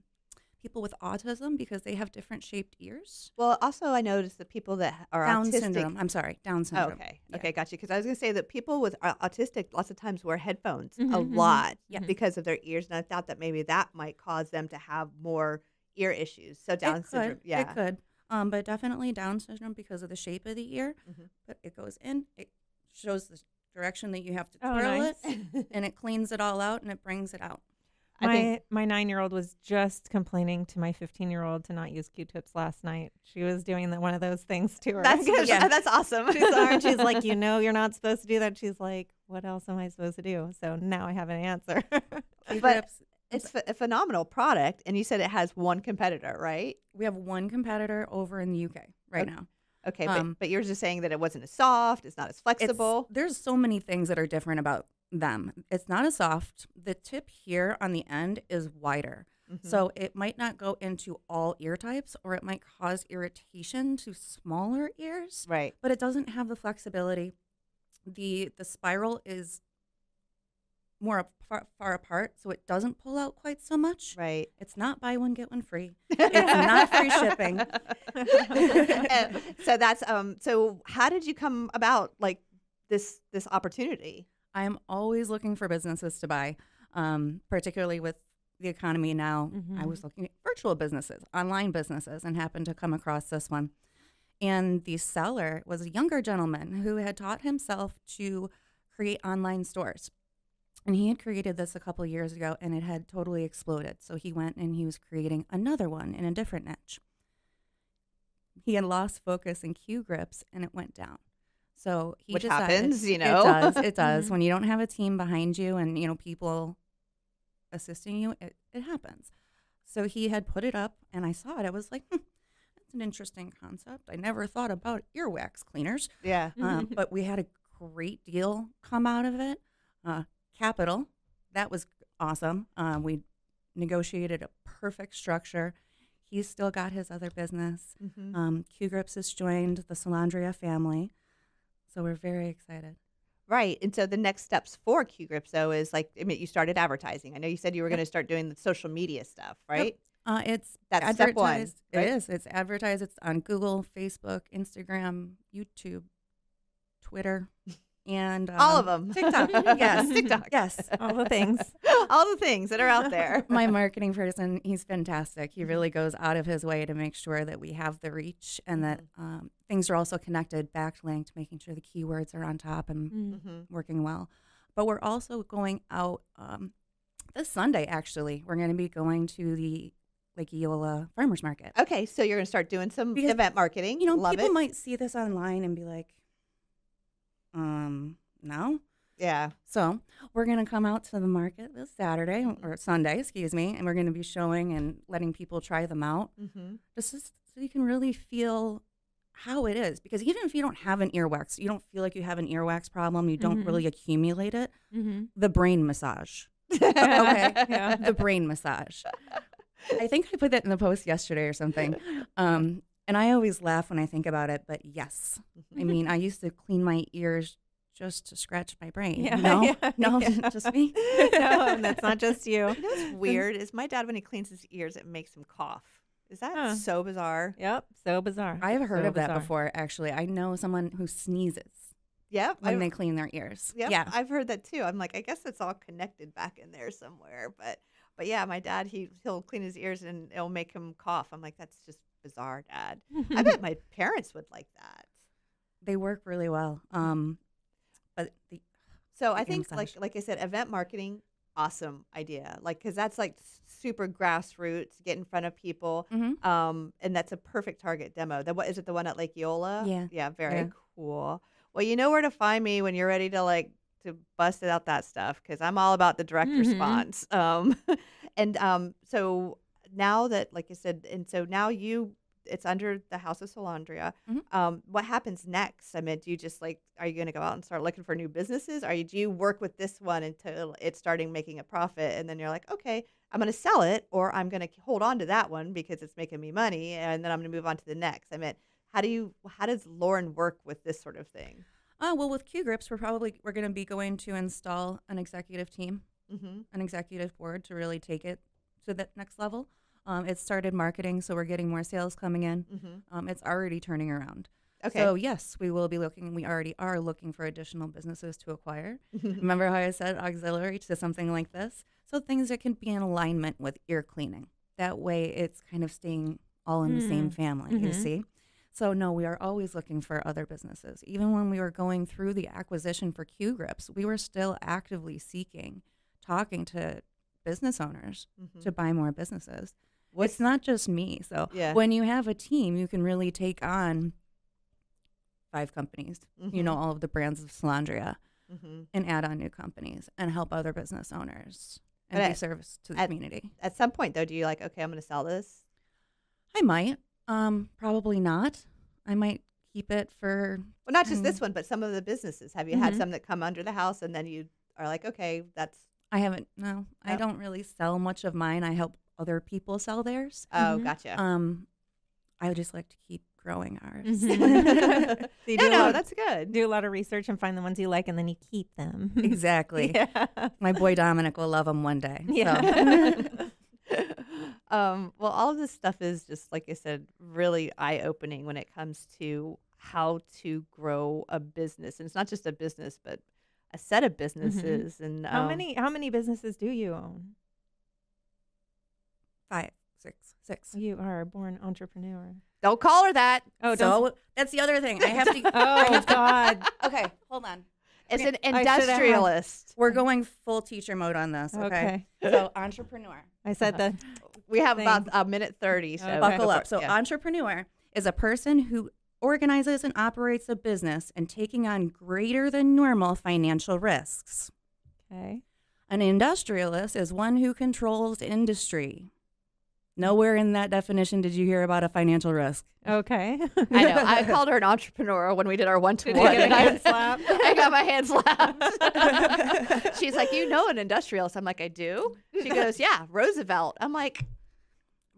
people with autism because they have different shaped ears. Well, also I noticed that people that are Down autistic. syndrome. I'm sorry, Down Oh, syndrome. okay. Yeah. Okay, gotcha. Because I was going to say that people with au- autistic lots of times wear headphones a Mhm, mhm. lot Yeah. because of their ears, and I thought that maybe that might cause them to have more ear issues. So Down it could, syndrome, yeah. It could. Um, but definitely Down syndrome because of the shape of the ear. Mhm. But it goes in, it shows the direction that you have to Oh, twirl nice. it, and it cleans it all out and it brings it out. I My think- my nine year old was just complaining to my fifteen year old to not use Q-tips last night. She was doing the, one of those things to her. That's good. Yeah. That's awesome. She's, and she's like, you know, you're not supposed to do that. She's like, what else am I supposed to do? So now I have an answer. But it's ph- a phenomenal product, and you said it has one competitor, right? we have one competitor over in the UK right Okay. now. Okay, Um, but, but you're just saying that it wasn't as soft, it's not as flexible. there's so many things that are different about them. It's not as soft. The tip here on the end is wider. Mm-hmm. So it might not go into all ear types or it might cause irritation to smaller ears. right. but it doesn't have the flexibility. the The spiral is more far, far apart, so it doesn't pull out quite so much. Right. It's not buy one get one free. It's not free shipping. So that's um. So how did you come about like this this opportunity? I am always looking for businesses to buy, um, particularly with the economy now. I was looking at virtual businesses, online businesses, and happened to come across this one. And the seller was a younger gentleman who had taught himself to create online stores. And he had created this a couple of years ago and it had totally exploded. So he went and he was creating another one in a different niche. He had lost focus in Q grips and it went down. So he Which decided- happens, you know? It does. It does. when you don't have a team behind you and, you know, people assisting you, it, it happens. So he had put it up and I saw it. I was like, hmm, that's an interesting concept. I never thought about earwax cleaners. Yeah. Um, but we had a great deal come out of it. Uh, capital, that was awesome. Uh, we negotiated a perfect structure. He's still got his other business. Mhm. Um, Q Grips has joined the Solandria family. So we're very excited. Right. And so the next steps for Q Grips though is like I mean you started advertising. I know you said you were Yep. going to start doing the social media stuff, right? Uh, it's That's step one, right? It is. It's advertised. It's on Google, Facebook, Instagram, YouTube, Twitter, and um, All of them. TikTok. yes, TikTok. Yes, All the things. All the things that are out there. My marketing person, he's fantastic. He really goes out of his way to make sure that we have the reach and that Mm-hmm. um, things are also connected, backlinked, making sure the keywords are on top and Mm-hmm. working well. But we're also going out um, this Sunday. Actually, we're going to be going to the Lake Eola Farmers Market. Okay, so you're going to start doing some Because, event marketing. You know, Love people it. might see this online and be like, um, no. yeah. So we're going to come out to the market this Saturday or Sunday, excuse me, and we're going to be showing and letting people try them out. Mm-hmm. Just so you can really feel how it is. Because even if you don't have an earwax, you don't feel like you have an earwax problem, you don't Mhm. really accumulate it, Mm-hmm. the brain massage. okay. Yeah. The brain massage. I think I put that in the post yesterday or something. Um, and I always laugh when I think about it, but yes. I mean, I used to clean my ears just to scratch my brain. Yeah, no, yeah, no, yeah. just me. no, that's not just you. You know what's weird is my dad when he cleans his ears, it makes him cough. Is that Huh. so bizarre? Yep. So bizarre. I've heard So of that before, actually. I know someone who sneezes Yep. when I've- they clean their ears. Yep, Yeah. I've heard that too. I'm like, I guess it's all connected back in there somewhere. But but yeah, my dad he he'll clean his ears and it'll make him cough. I'm like, that's just bizarre, Dad. I bet my parents would like that. They work really well. Um, but the, So I think like massage. like I said, event marketing, awesome idea. Like because that's like super grassroots, get in front of people. Mhm. Um, and that's a perfect target demo. The what is it? The one at Lake Eola? Yeah. yeah, very Yeah. cool. Well, you know where to find me when you're ready to like to bust it out that stuff because I'm all about the direct Mhm. response. Um, and um, so now that like I said, and so now you. It's under the House of Solandria. Mhm. Um, what happens next? I mean, do you just like, are you going to go out and start looking for new businesses? Are you, do you work with this one until it's starting making a profit? And then you're like, okay, I'm going to sell it or I'm going to hold on to that one because it's making me money. And then I'm going to move on to the next. I mean, how do you, how does Lauren work with this sort of thing? oh, well, with Q Grips, we're probably we're going to be going to install an executive team, Mm-hmm. an executive board to really take it to the next level. Um, it started marketing, so we're getting more sales coming in. Mm-hmm. Um, it's already turning around. Okay. So yes, we will be looking. We already are looking for additional businesses to acquire. Remember how I said auxiliary to something like this? So things that can be in alignment with ear cleaning. That way, it's kind of staying all in the same family. You Mhm. see. So no, we are always looking for other businesses. Even when we were going through the acquisition for Q Grips, we were still actively seeking, talking to business owners Mhm. to buy more businesses. What's- it's not just me. So Yeah. when you have a team, you can really take on five companies, you know, all of the brands of Solandria, Mm-hmm. and add on new companies and help other business owners and But be at- service to the at- community. At some point, though, do you like, okay, I'm going to sell this? I might, um, probably not. I might keep it for Well, not just this Mm. one, but some of the businesses. Have you had Mhm. some that come under the house and then you are like, okay, that's, I haven't. No, I don't really sell much of mine. I help other people sell theirs. oh, Mhm. gotcha. Um, I would just like to keep growing ours. Mhm. So you no, do a no, lot- that's good. do a lot of research and find the ones you like, and then you keep them. exactly. yeah. My boy Dominic will love them one day. so. Yeah. um, well, all of this stuff is just like I said, really eye opening when it comes to how to grow a business, and it's not just a business, but a set of businesses. And how um, many how many businesses do you own? Five, six, six. You are a born entrepreneur. Don't call her that. Oh, don't. so that's the other thing. I have to. I Oh have to- God. Okay, hold on. It's an I shoulda industrialist. We're going full teacher mode on this. Okay. Okay. So entrepreneur. I said the We have about a minute thirty. So Okay. Buckle up. So yeah. entrepreneur is a person who organizes and operates a business and taking on greater than normal financial risks. okay. An industrialist is one who controls industry. Nowhere in that definition did you hear about a financial risk. Okay. I know. I called her an entrepreneur when we did our one to Did you one. get a hand? I got my hand slapped. She's like, you know an industrialist. I'm like, I do. She goes, yeah, Roosevelt. I'm like,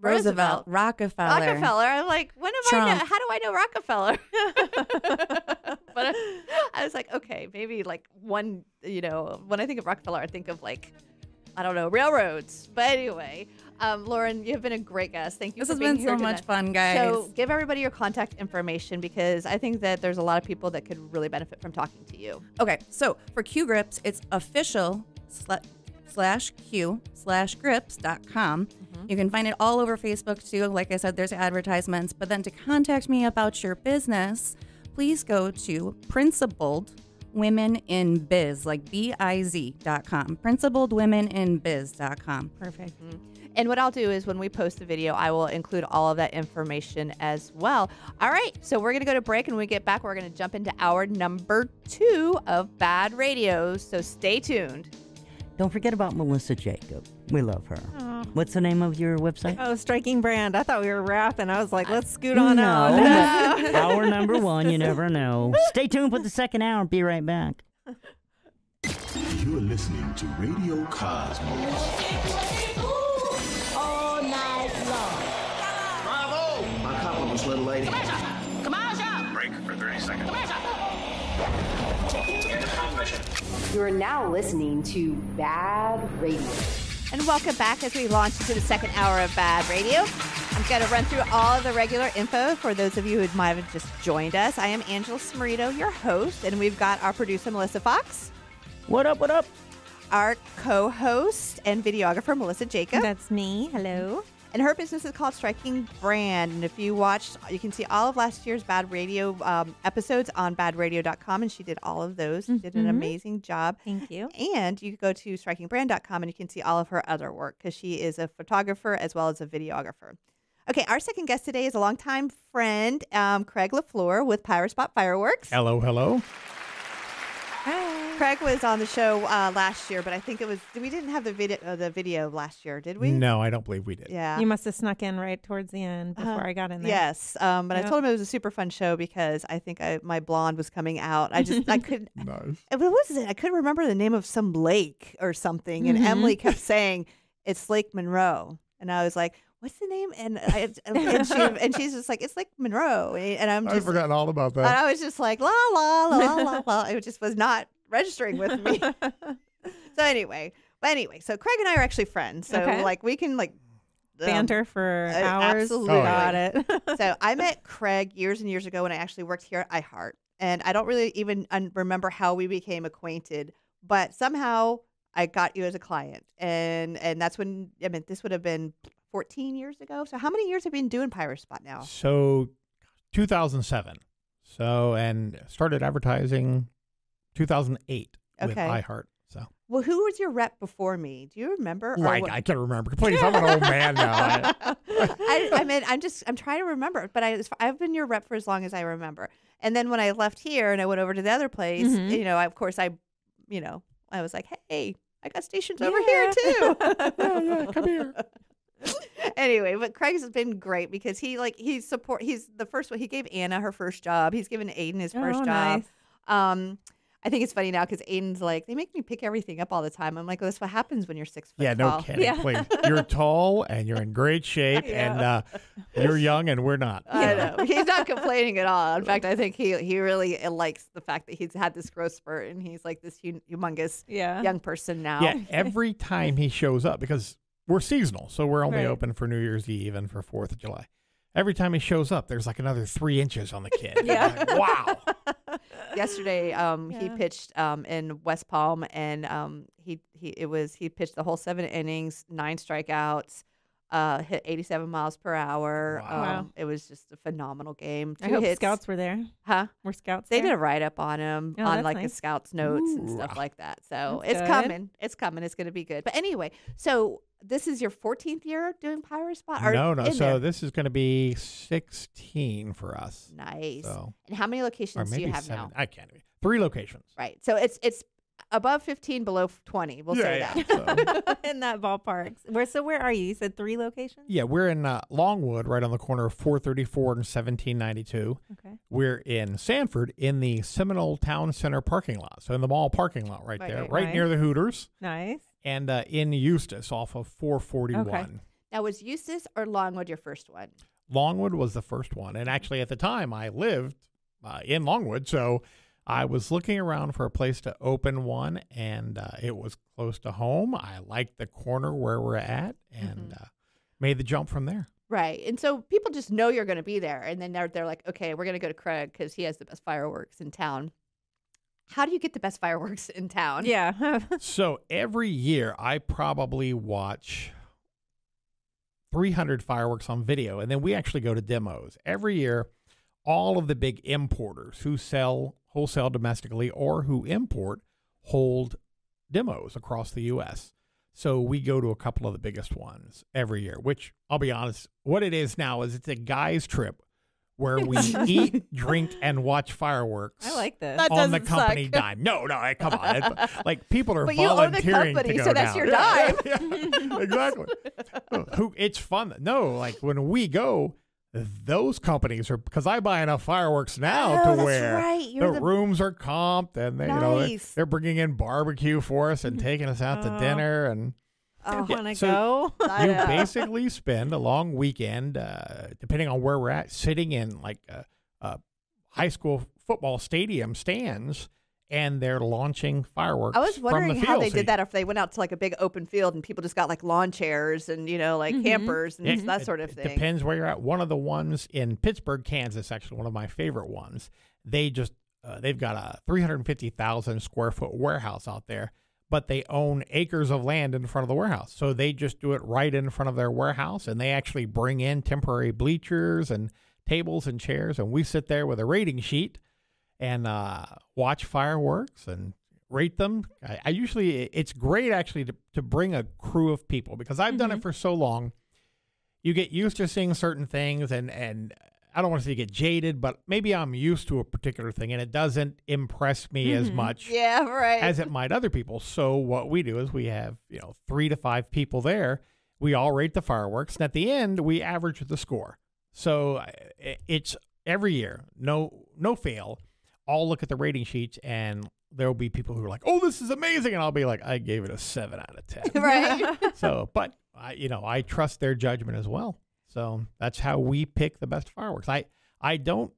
Roosevelt, Rockefeller. Rockefeller. I'm like, when have I know? How do I know Rockefeller? but I, I was like, okay, maybe like one. You know, when I think of Rockefeller, I think of like, I don't know, railroads. But anyway, um, Lauren, you've been a great guest. Thank you. This has been so much fun, guys. So give everybody your contact information because I think that there's a lot of people that could really benefit from talking to you. Okay, so for Q Grips, it's official slash Q slash grips.com. Mm-hmm. You can find it all over Facebook too. Like I said, there's advertisements. But then to contact me about your business, please go to Principled Women in Biz, like B I Z dot com. Principled Women in Biz dot com. Perfect. And what I'll do is when we post the video, I will include all of that information as well. All right, so we're going to go to break, and when we get back, we're going to jump into our number two of BaaD Radios. So stay tuned. Don't forget about Melissa Jacob. We love her. What's the name of your website? Oh, striking brand. I thought we were rapping. I was like, let's scoot on out. no. hour number one, you never know. Stay tuned for the second hour. Be right back. You're listening to Radio Cosmos. All night long. Bravo! My compliments, little lady. You are now listening to BaaD Radio. And welcome back as we launch into the second hour of BaaD Radio. I'm going to run through all of the regular info for those of you who might have just joined us. I am Angela Smorito, your host, and we've got our producer, Melissa Fox, What up, what up? our co host and videographer, Melissa Jacob. That's me. Hello. And her business is called Striking Brand. And if you watched, you can see all of last year's BaaD Radio um, episodes on badradio.com. And she did all of those. She did an Mhm. amazing job. Thank you. And you can go to strikingbrand.com and you can see all of her other work because she is a photographer as well as a videographer. Okay, our second guest today is a longtime friend, um, Craig LeFleur with Pyro Spot Fireworks. Hello, hello. Craig was on the show uh, last year, but I think it was we didn't have the video uh, the video last year, did we? No, I don't believe we did. Yeah. You must have snuck in right towards the end before Uh-huh. I got in there. Yes, um, but I told him it was a super fun show because I think I, my blonde was coming out. I just I couldn't. Nice. What was it? I couldn't remember the name of some lake or something, and Mhm. Emily kept saying it's Lake Monroe, and I was like, "What's the name?" And I, and she and she's just like, "It's like Monroe," and I'm I've forgotten all about and that. I was just like, "La la la la la." la. It just was not registering with me. so anyway, but anyway, so Craig and I are actually friends, so Okay. like we can like um, Banter for uh, hours. absolutely. Oh, Got it. so I met Craig years and years ago when I actually worked here at iHeart, and I don't really even un- remember how we became acquainted, but somehow I got you as a client, and and that's when I mean this would have been 14 years ago. So how many years have you been doing Pyro Spot now? So, 2007. So, and started advertising 2008 with Okay. iHeart. So, Well, who was your rep before me? Do you remember? or like, what- I can't remember. Please, I'm an old man now. I- I, I mean, I'm just I'm trying to remember, but I I've been your rep for as long as I remember. And then when I left here and I went over to the other place, Mhm. you know, I, of course I, you know, I was like, hey, I got stations over here too. yeah, yeah, come here. anyway, but Craig's been great because he like he's support. He's the first one. He gave Anna her first job. He's given Aiden his first Oh, job. nice. Um, I think it's funny now because Aiden's like they make me pick everything up all the time. I'm like, well, that's what happens when you're six foot Yeah, no tall. kidding. Yeah. Please. You're tall and you're in great shape, and uh, you're young and we're not. I know. He's not complaining at all. In fact, I think he he really likes the fact that he's had this growth spurt and he's like this humongous Yeah. young person now. Yeah, every time he shows up, because we're seasonal, so we're only Right. open for New Year's Eve and for Fourth of July. Every time he shows up, there's like another three inches on the kid. Yeah. Like, wow. Yesterday, um, he pitched um in West Palm, and um, he he it was he pitched the whole seven innings, nine strikeouts, uh, hit 87 miles per hour. Wow. Wow. Um, it was just a phenomenal game. I hope hits. scouts were there. huh? Were scouts They there? did a write up on him Oh, on that's like the scouts notes and stuff like that. So That's it's good. coming. It's coming. It's going to be good. But anyway, so this is your 14th year doing Pyro Spot? Or no, no. So there? this is going to be 16 for us. nice. So, And how many locations do you have seven. now? I can't. Even. Three locations. Right. So it's it's above 15, below 20. We'll say Yeah, that. yeah. in that ballpark. Where so where are you? You said three locations. Yeah, we're in uh, Longwood, right on the corner of 434 and 1792. Okay. We're in Sanford in the Seminole Town Center parking lot. So in the mall parking lot right, Right, there, right, right, right. near the Hooters. Nice. And uh, in Eustis off of 441. Now, was Eustis or Longwood your first one? Longwood was the first one. And actually, at the time, I lived uh, in Longwood. So I was looking around for a place to open one, and uh, it was close to home. I liked the corner where we're at and uh, made the jump from there. Right. And so people just know you're going to be there. And then they're, they're like, okay, we're going to go to Craig because he has the best fireworks in town. How do you get the best fireworks in town? Yeah. So every year, I probably watch 300 fireworks on video, and then we actually go to demos. Every year, all of the big importers who sell wholesale domestically or who import hold demos across the U.S. So we go to a couple of the biggest ones every year, which I'll be honest, what it is now is it's a guy's trip where we eat, drink, and watch fireworks I like this. That on the company suck. dime. No, no, come on. It's- like people are But you own the volunteering company, to go so that's down. your Yeah, yeah, yeah, exactly. Who? It's fun. No, like when we go, those companies are because I buy enough fireworks now Oh, to where right. The, the- rooms are comped and they, you know, they're, they're bringing in barbecue for us and taking us out to Oh. dinner and. I Oh, want to go. I You basically spend a long weekend, uh, depending on where we're at, sitting in like uh, uh, high school football stadium stands, and they're launching fireworks. I was from wondering the how they So did that if they went out to like a big open field and people just got like lawn chairs and, you know, like Mhm. campers and Yeah, that it- sort of it thing. Depends where you're at. One of the ones in Pittsburg, Kansas, actually one of my favorite ones. They just uh, they've got a 350,000 square foot warehouse out there, but they own acres of land in front of the warehouse. So they just do it right in front of their warehouse, and they actually bring in temporary bleachers and tables and chairs, and we sit there with a rating sheet and uh, watch fireworks and rate them. I, I usually it's great actually to, to bring a crew of people because I've done it for so long. You get used to seeing certain things, and and I don't want to say you get jaded, but maybe I'm used to a particular thing, and it doesn't impress me as much yeah, right. as it might other people. So what we do is we have you know three to five people there. We all rate the fireworks, and at the end we average the score. So uh, it's every year, no no fail. I'll look at the rating sheets, and there will be people who are like, "Oh, this is amazing," and I'll be like, "I gave it a seven out of 10. right. so, but I, you know, I trust their judgment as well. So that's how we pick the best fireworks. I I don't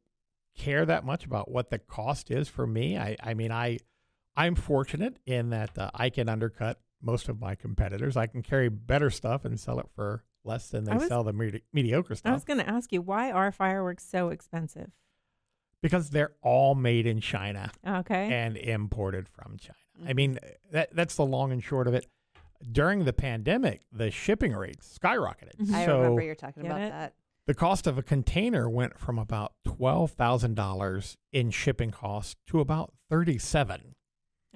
care that much about what the cost is for me. I I mean I I'm fortunate in that uh, I can undercut most of my competitors. I can carry better stuff and sell it for less than they was- sell the medi- mediocre stuff. I was going to ask you, why are fireworks so expensive? Because they're all made in China Okay. and imported from China. I mm-hmm. mean that that's the long and short of it. During the pandemic, the shipping rates skyrocketed. Mm-hmm. I so remember you're talking about it? that. the cost of a container went from about twelve thousand dollars in shipping costs to about thirty-seven.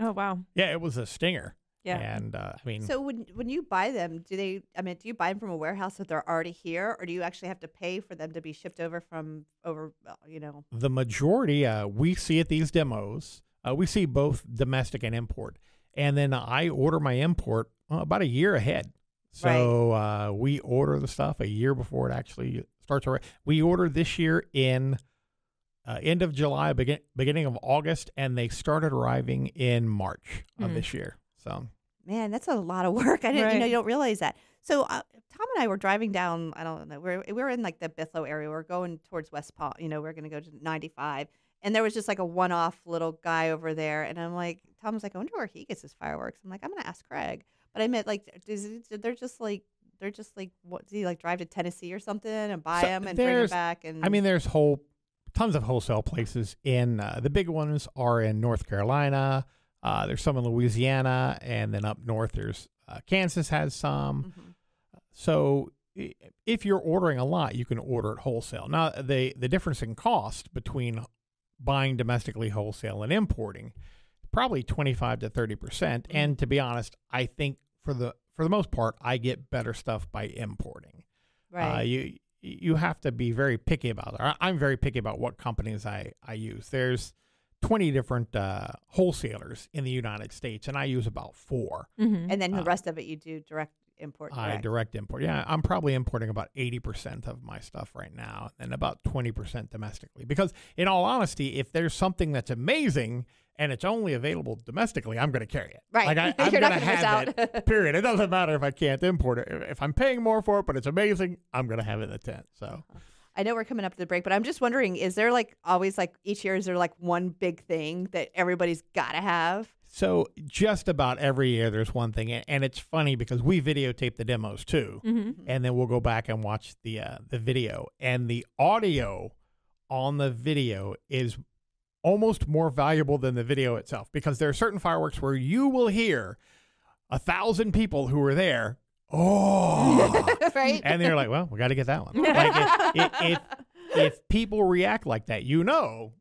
oh, wow. Yeah, it was a stinger. Yeah. and uh, I mean, So when when you buy them, do they? I mean, do you buy them from a warehouse that they're already here, or do you actually have to pay for them to be shipped over from over? You know, the majority uh, we see at these demos, uh, we see both domestic and import, and then I order my import uh, about a year ahead. So uh, we order the stuff a year before it actually starts. We ordered this year in uh, end of July, begin, beginning of August, and they started arriving in March of Hmm. this year. So man, that's a lot of work. I didn't, you know, you don't realize that. So uh, Tom and I were driving down. I don't know. We're we're in like the Bithlo area. We're going towards West Palm. You know, we're going to go to 95. And there was just like a one-off little guy over there, and I'm like, Tom was like, I wonder where he gets his fireworks. I'm like, I'm gonna ask Craig. But I meant like, they're just like, they're just like, what? Does he like drive to Tennessee or something and buy So them and bring them back? And I mean, there's whole tons of wholesale places in uh, the big ones are in North Carolina. Uh, there's some in Louisiana, and then up north there's uh, Kansas has some. Mhm. So if you're ordering a lot, you can order it wholesale. Now the the difference in cost between buying domestically wholesale and importing probably 25 to 30 percent. And to be honest, I think for the for the most part, I get better stuff by importing. right. Uh, you you have to be very picky about it. I- I'm very picky about what companies I, I use. There's 20 different uh, wholesalers in the United States, and I use about 4 Mm-hmm. And then the Uh, rest of it you do direct import. I Direct. direct import. Yeah, I'm probably importing about 80% of my stuff right now and about 20% domestically. Because, in all honesty, if there's something that's amazing and it's only available domestically, I'm going to carry it. Right. Like, I, I'm You're not going to have out. it, period. It doesn't matter if I can't import it. If- If I'm paying more for it, but it's amazing, I'm going to have it in the tent. So, I know we're coming up to the break, but I'm just wondering: is there like always like each year? Is there like one big thing that everybody's got to have? so just about every year there's one thing, and and it's funny because we videotape the demos too. Mm-hmm. and then we'll go back and watch the uh, the video and the audio on the video is almost more valuable than the video itself because there are certain fireworks where you will hear a thousand people who were there oh right? and they're like well we got to get that one like if, if, if people react like that you know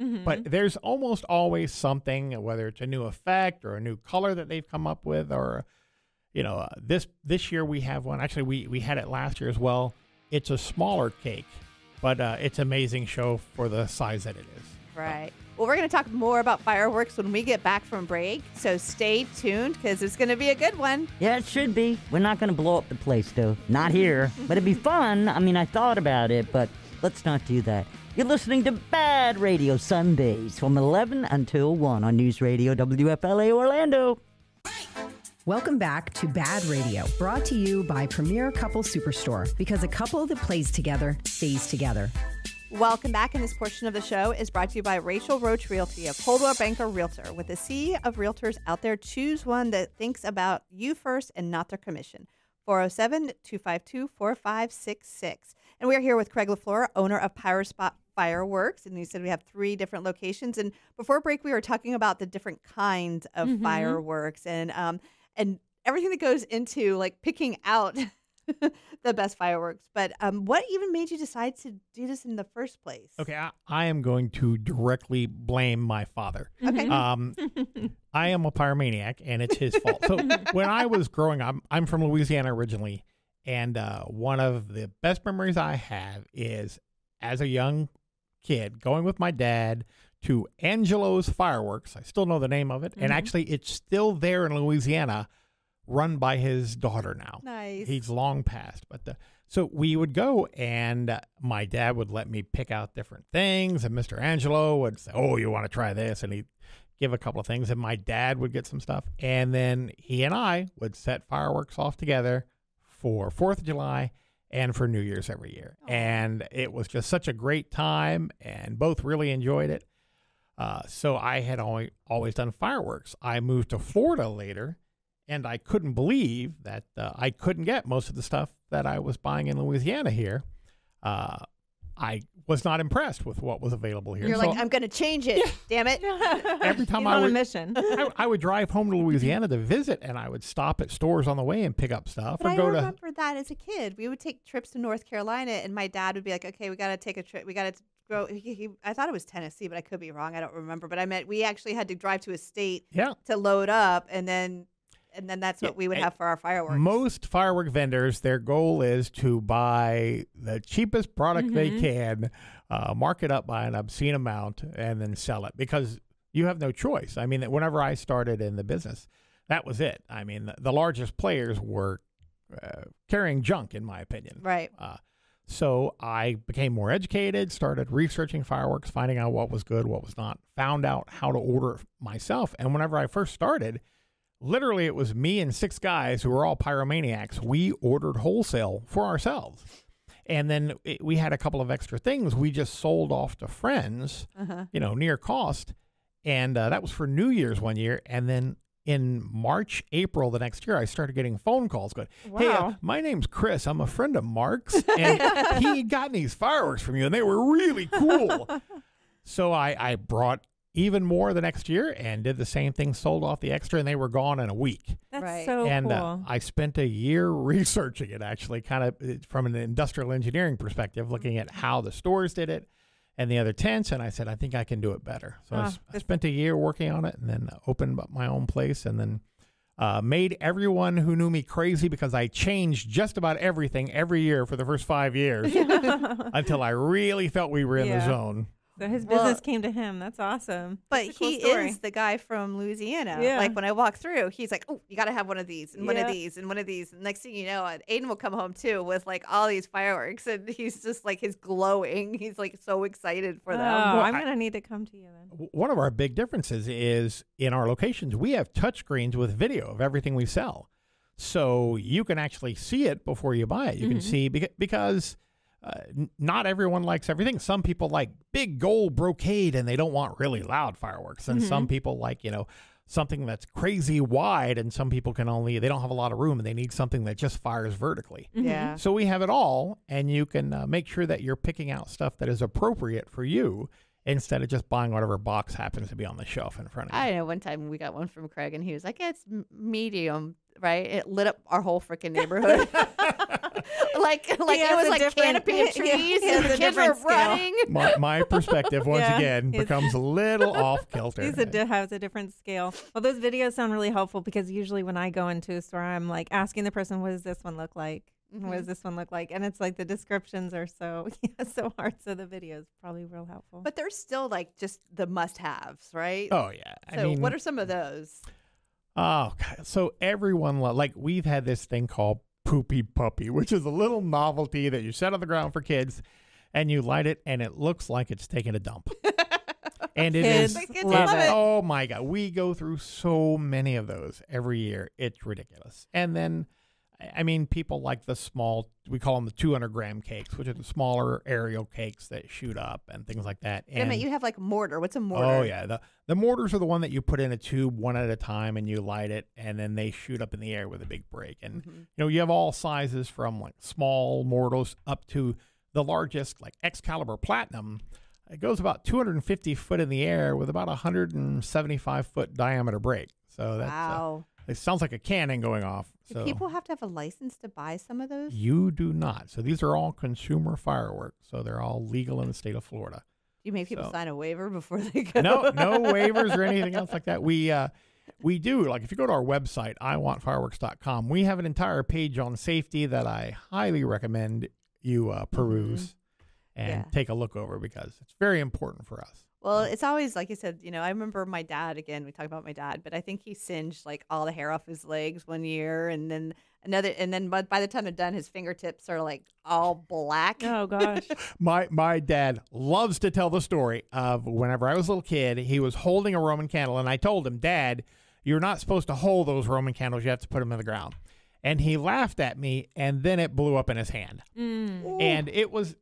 Mm-hmm. but there's almost always something whether it's a new effect or a new color that they've come up with or you know uh, this this year we have one actually we we had it last year as well it's a smaller cake but uh, it's amazing show for the size that it is Right. Well, we're going to talk more about fireworks when we get back from break. So stay tuned because it's going to be a good one. Yeah, it should be. We're not going to blow up the place, though. Not here. but it'd be fun. I mean, I thought about it, but let's not do that. You're listening to BaaD Radio Sundays from 11 until 1 on News Radio WFLA Orlando. Welcome back to BaaD Radio, brought to you by Premier Couple Superstore because a couple that plays together stays together. Welcome back. And this portion of the show is brought to you by Rachel Roach Realty, a Coldwell Banker Realtor. With a sea of realtors out there, choose one that thinks about you first and not their commission. 407 252 4566. And we're here with Craig LeFleur, owner of Pyro Spot Fireworks. And you said we have three different locations. And before break, we were talking about the different kinds of Mhm. fireworks and um and everything that goes into like picking out the best fireworks. But um, what even made you decide to do this in the first place? okay i, I am going to directly blame my father Okay. um, I am a pyromaniac, and it's his fault. So when I was growing up, I'm from Louisiana originally, and uh, one of the best memories I have is as a young kid going with my dad to Angelo's Fireworks. I still know the name of it, and Mhm. actually, it's still there in Louisiana, run by his daughter now. Nice. He's long passed, but the, so we would go, and uh, my dad would let me pick out different things, and Mr. Angelo would say, "Oh, you want to try this?" and he'd give a couple of things, and my dad would get some stuff, and then he and I would set fireworks off together for Fourth of July and for New Year's every year, and it was just such a great time, and both really enjoyed it. Uh, so I had always always done fireworks. I moved to Florida later, and I couldn't believe that uh, I couldn't get most of the stuff that I was buying in Louisiana here. Uh, I was not impressed with what was available here. You're So like, I'm going to change it. Damn it. every time He's I on a would, mission. I, I would drive home to Louisiana to visit, and I would stop at stores on the way and pick up stuff, But or I go to. remember that as a kid. We would take trips to North Carolina, and my dad would be like, "Okay, we got to take a trip. We got to go." He, he, I thought it was Tennessee, but I could be wrong. I don't remember. But I meant we actually had to drive to a state Yeah. to load up, and then and then that's what we would have for our fireworks. Most firework vendors, their goal is to buy the cheapest product they Mm-hmm. can, uh, mark it up by an obscene amount, and then sell it because you have no choice. I mean, whenever I started in the business, that was it. I mean, the, the largest players were uh, carrying junk, in my opinion. right. Uh, so I became more educated, started researching fireworks, finding out what was good, what was not, found out how to order myself. And whenever I first started, literally it was me and six guys who were all pyromaniacs. We ordered wholesale for ourselves. And then it, we had a couple of extra things we just sold off to friends, Uh-huh. you know, near cost. And uh, that was for New Year's one year. And then in March, April the next year, I started getting phone calls going, Hey, uh, my name's Chris. I'm a friend of Mark's. And he gotten these fireworks from you, and they were really cool. so I, I brought even more the next year and did the same thing, sold off the extra, and they were gone in a week. That's Right. so and cool. uh, I spent a year researching it, actually, kind of uh, from an industrial engineering perspective, looking at how the stores did it and the other tents. And I said, I think I can do it better. So I Ah, s- I, spent a year working on it and then opened up my own place and then uh, made everyone who knew me crazy because I changed just about everything every year for the first five years until I really felt we were in the zone. So his Well- business came to him. That's awesome. But That's a cool he is the guy from Louisiana. Yeah. Like when I walk through, he's like, "Oh, you got to have one of these and one of these and one of these." And next thing you know, uh, Aiden will come home too with like all these fireworks, and he's just like he's glowing. He's like so excited for them. Oh, them. I'm gonna need to come to you then. One of our big differences is in our locations, we have touchscreens with video of everything we sell. So you can actually see it before you buy it. You can Mm-hmm. see beca- because uh, not everyone likes everything. Some people like big gold brocade and they don't want really loud fireworks. And Mm-hmm. some people like, you know, something that's crazy wide and some people can only, they don't have a lot of room and they need something that just fires vertically. Mm-hmm. Yeah. So we have it all, and you can uh, make sure that you're picking out stuff that is appropriate for you instead of just buying whatever box happens to be on the shelf in front of you. I know one time we got one from Craig, and he was like, "It's medium, right?" It lit up our whole freaking neighborhood. like, like it was a like canopy of trees, and the kids were different running. my, my perspective once Yeah, again becomes a little off kilter. He's a di- has a different scale. Well, those videos sound really helpful because usually when I go into a store, I'm like asking the person, "What does this one look like? What Mm-hmm. does this one look like?" And it's like the descriptions are so yeah, so hard. So the videos probably real helpful. But they're still like just the must-haves, right? oh yeah, I So, mean, what are some of those? oh God. so everyone lo- like we've had this thing called poopy puppy, which is a little novelty that you set on the ground for kids, and you light it, and it looks like it's taking a dump. and it is. Kids Kids love it. Oh my god, we go through so many of those every year. It's ridiculous. And then, I- mean, people like the small. We call them the 200 gram cakes, which are the smaller aerial cakes that shoot up and things like that. Wait a And minute, you have like mortar. What's a mortar? oh yeah, the the mortars are the one that you put in a tube one at a time and you light it, and then they shoot up in the air with a big break. And Mm-hmm. you know, you have all sizes from like small mortars up to the largest, like Excalibur Platinum. It goes about 250 foot in the air with about 175 foot diameter break. So that's uh, wow. it sounds like a cannon going off. Do So people have to have a license to buy some of those? you do not. So these are all consumer fireworks. So they're all legal in the state of Florida. Do you make people So- sign a waiver before they go? no, no waivers or anything else like that. We uh, we do like if you go to our website, iwantfireworks.com, we have an entire page on safety that I highly recommend you uh, peruse and Yeah. take a look over because it's very important for us. Well, it's always like you said, you know, I remember my dad again, we talk about my dad, but I think he singed like all the hair off his legs one year and then another and then by, by the time they're done his fingertips are like all black. oh gosh, My my dad loves to tell the story of whenever I was a little kid, he was holding a Roman candle, and I told him, Dad, you're not supposed to hold those Roman candles. You have to put them in the ground. And he laughed at me, and then it blew up in his hand. Mm. And it was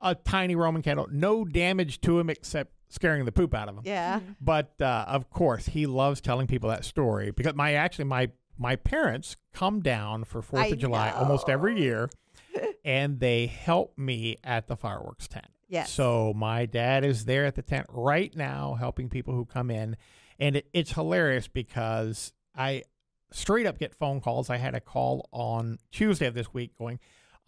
a tiny Roman candle, no damage to him except scaring the poop out of him. Yeah. But uh, of course, he loves telling people that story because my actually my my parents come down for Fourth I of July almost every year, and they help me at the fireworks tent. Yes. So my dad is there at the tent right now, helping people who come in, and it, it's hilarious because I straight up get phone calls. I had a call on Tuesday of this week going.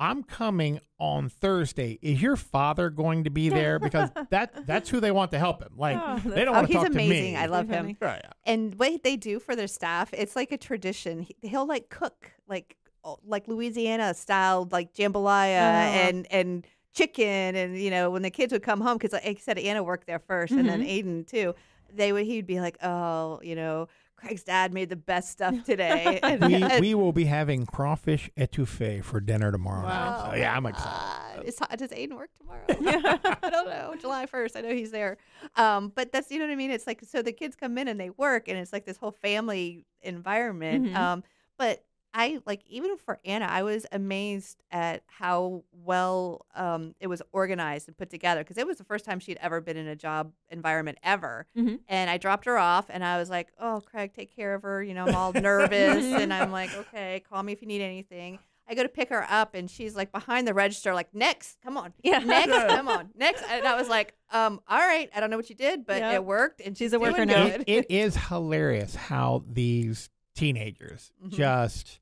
I'm coming on Thursday. Is your father going to be there? Because that that's who they want to help him. Like Oh, they don't Oh, want to he's talk amazing. to me. I love him. funny. Right. And what they do for their staff, it's like a tradition. He, he'll like cook like like Louisiana style like jambalaya Oh. and and chicken and you know when the kids would come home because like I said Anna worked there 1st and then mm-hmm. Aiden too. They would he'd be like, oh, you know, Craig's dad made the best stuff today. we, we will be having crawfish etouffee for dinner tomorrow night. Oh So yeah, I'm excited. God. Is, does Aiden work tomorrow? I don't know. July 1st. I know he's there. Um, but that's, you know what I mean? It's like, so the kids come in and they work and it's like this whole family environment. Mhm. Um, but I like, even for Anna, I was amazed at how well um, it was organized and put together because it was the first time she'd ever been in a job environment ever. Mhm. And I dropped her off and I was like, oh, Craig, take care of her. You know, I'm all nervous. and I'm like, okay, call me if you need anything. I go to pick her up and she's like behind the register, like, next, come on. Yeah. Next, come on. Next. And I was like, um, all right, I don't know what you did, but Yep. it worked. And She's she's, a worker now. It, it is hilarious how these teenagers Mhm. just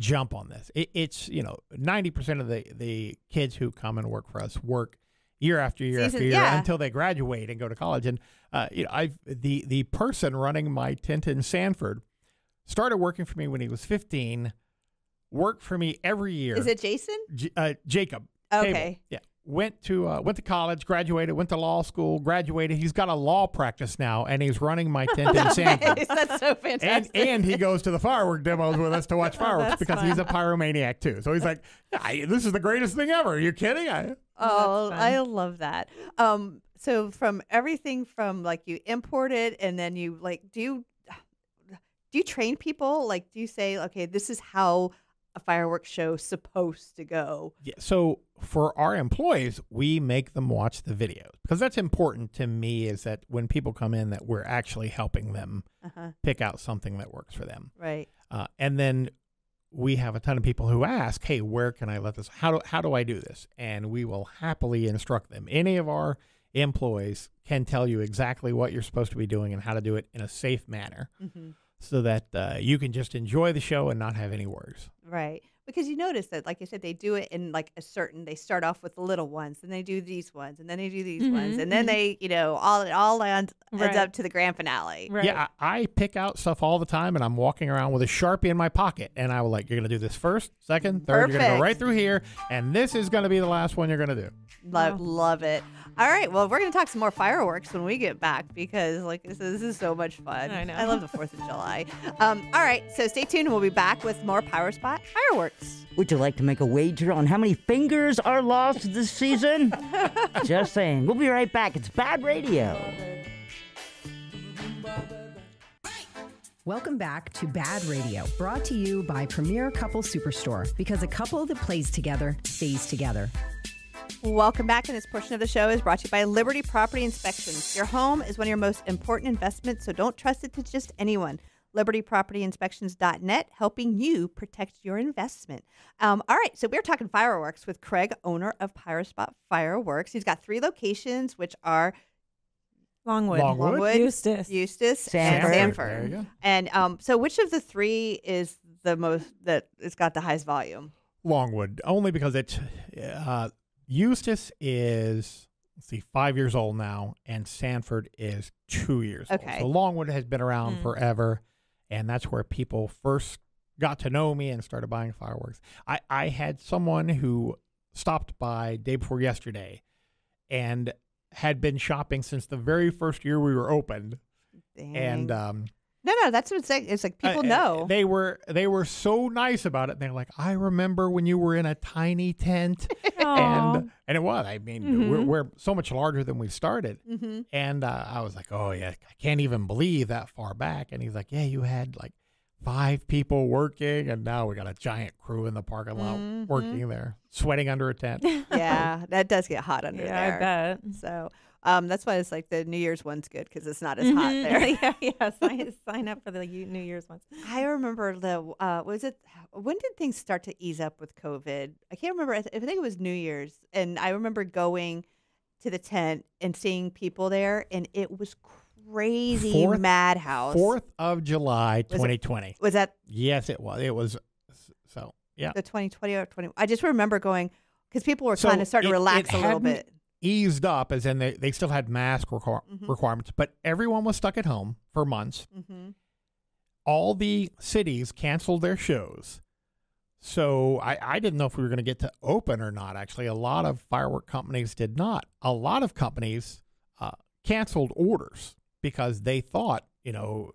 jump on this. It, it's you know ninety percent of the the kids who come and work for us work year after year after year yeah. until they graduate and go to college. And uh, you know, I've the the person running my tent in Sanford started working for me when he was fifteen. Worked for me every year. Is it Jason? J- uh, Jacob? Okay. Cable. Yeah. Went to uh, went to college, graduated, went to law school, graduated. He's got a law practice now, and he's running my tent in Sanford. That's so And, fantastic. and he goes to the firework demos with us to watch fireworks that's because he's a pyromaniac too. So he's like, I, "This is the greatest thing ever." Are you kidding? I, Oh. I love that. Um, so from everything from like you import it and then you like do you do you train people? Like do you say, okay, this is how a fireworks show supposed to go? Yeah, so for our employees, we make them watch the videos because that's important to me. Is that when people come in, that we're actually helping them Uh-huh. pick out something that works for them. Right. Uh, and then we have a ton of people who ask, "Hey, where can I let this? How do how do I do this?" And we will happily instruct them. Any of our employees can tell you exactly what you're supposed to be doing and how to do it in a safe manner, Mhm. So that uh, you can just enjoy the show and not have any worries. Right. Because you notice that, like I said, they do it in like a certain. They start off with the little ones, and they do these ones, and then they do these ones, Mhm, and then mhm. they, you know, all it all ends, ends up to the grand finale. Right. Yeah, I, I pick out stuff all the time, and I'm walking around with a sharpie in my pocket, and I will like, you're gonna do this first, second, third. You're gonna go right through here, and this is gonna be the last one you're gonna do. Love, love it. All right. Well, we're going to talk some more fireworks when we get back because, like, this is, this is so much fun. I know. I love the 4th of July. Um, all right. So stay tuned. We'll be back with more Pyro Spot fireworks. Would you like to make a wager on how many fingers are lost this season? Just saying. We'll be right back. It's BaaD Radio. Welcome back to BaaD Radio, brought to you by Premier Couple Superstore because a couple that plays together stays together. Welcome back. And this portion of the show is brought to you by Liberty Property Inspections. Your home is one of your most important investments, so don't trust it to just anyone. LibertyPropertyInspections.net, helping you protect your investment. Um, all right, so we're talking fireworks with Craig, owner of Pyro Spot Fireworks. He's got three locations, which are Longwood. Longwood? Longwood, Eustis. Eustis, Sanford. and There Sanford. you go. And um, so, which of the three is the most that it's got the highest volume? Longwood, only because it's uh, Eustis is let's see, five years old now, and Sanford is two years Okay. old. So Longwood has been around Mm. forever, and that's where people first got to know me and started buying fireworks. I, I had someone who stopped by day before yesterday and had been shopping since the very first year we were opened. And um, no, no, that's what it's like. It's like people uh, know. They were they were so nice about it. They're like, I remember when you were in a tiny tent, and and it was. I mean, we're, Mhm. we're so much larger than we started. mm-hmm. And uh, I was like, oh yeah, I can't even believe that far back. And he's like, yeah, you had like five people working, and now we got a giant crew in the parking lot Mhm. working there, sweating under a tent. yeah, that does get hot under yeah, there. I bet. So um, that's why it's like the New Year's one's good because it's not as hot Mhm. there. yeah, yeah. Sign, sign up for the New Year's ones. I remember the uh, was it when did things start to ease up with COVID? I can't remember. I, th- I think it was New Year's, and I remember going to the tent and seeing people there, and it was crazy Fourth- madhouse. Fourth of July, 2020. was that Yes, it was. It was. So yeah. the 2020 or 20? I just remember going because people were So kind of starting to relax a little bit. Eased up as in they, they still had mask requir- Mhm. requirements, but everyone was stuck at home for months. hmm All the cities canceled their shows. So I, I didn't know if we were going to get to open or not. Actually, a lot of firework companies did not. A lot of companies uh, canceled orders because they thought, you know,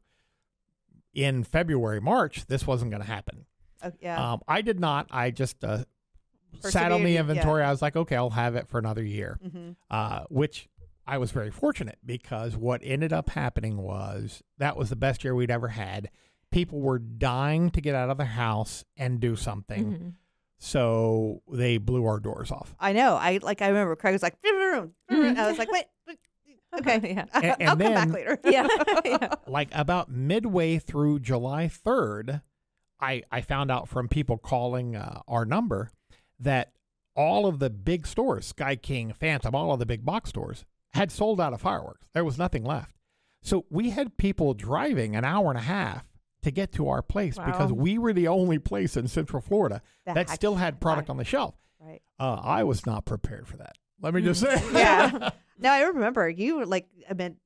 in February, March, this wasn't going to happen. Oh, yeah. Um, I did not. I just uh, sat on the yeah. inventory. I was like, okay, I'll have it for another year hmm uh, which I was very fortunate because what ended up happening was that was the best year we'd ever had. People were dying to get out of the house and do something, Mhm. so they blew our doors off. I know. I like. I remember Craig was like. I was like, wait. wait, Okay. Yeah. And- and I'll come back then- later. Yeah. yeah. Like about midway through July 3rd, I, I found out from people calling uh, our number that all of the big stores, Sky King, Phantom, all of the big box stores, had sold out of fireworks. There was nothing left. So we had people driving an hour and a half to get to our place because we were the only place in Central Florida That still had product on the shelf. Right. Uh, I was not prepared for that. Let me just say. Yeah. No, I remember you were like. I mean,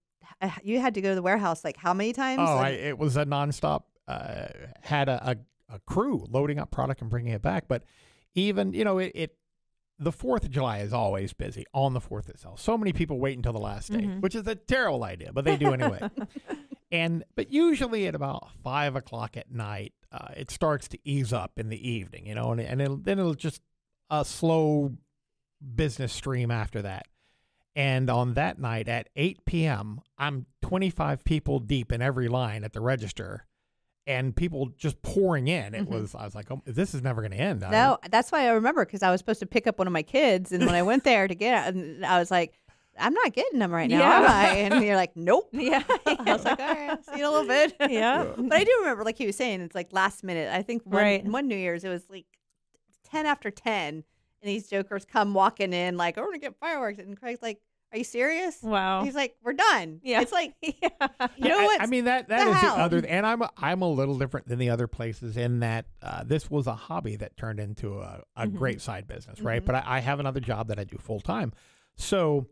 uh, you had to go to the warehouse like how many times? Oh, I, it was a nonstop. Uh, had a, a, a crew loading up product and bringing it back, but even you know it, it the Fourth of July is always busy on the Fourth itself. So many people wait until the last day, Mhm. which is a terrible idea, but they do anyway. and but usually at about five o'clock at night, uh, it starts to ease up in the evening, you know, and and it'll, then it'll just a slow business stream after that. And on that night at 8 p.m., I'm 25 people deep in every line at the register, and people just pouring in. It Mhm. was I was like, oh, this is never going to end. No, that's why I remember because I was supposed to pick up one of my kids, and when I went there to get it, and I was like, "I'm not getting them right now, am I?" And you're like, "Nope." Yeah. I was like, "All right, see you in a little bit." Yeah. but I do remember, like he was saying, it's like last minute. I think one, Right. one New Year's, it was like ten after ten, and these jokers come walking in like, "Oh, we're gonna get fireworks," and Craig's like, "Are you serious?" Wow. He's like, "We're done." Yeah. It's like, yeah. you know what? I, mean that the that is the other, and I'm a, I'm a little different than the other places in that uh, this was a hobby that turned into a, a Mm-hmm. great side business, right? Mhm. But I, I have another job that I do full time, so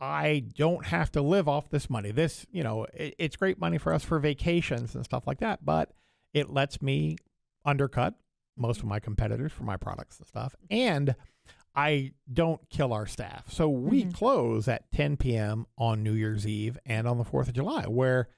I don't have to live off this money. This, you know, it, it's great money for us for vacations and stuff like that, but it lets me undercut most of my competitors for my products and stuff, and I don't kill our staff. So we Mhm. close at 10 p.m. on New Year's Eve and on the 4th of July, where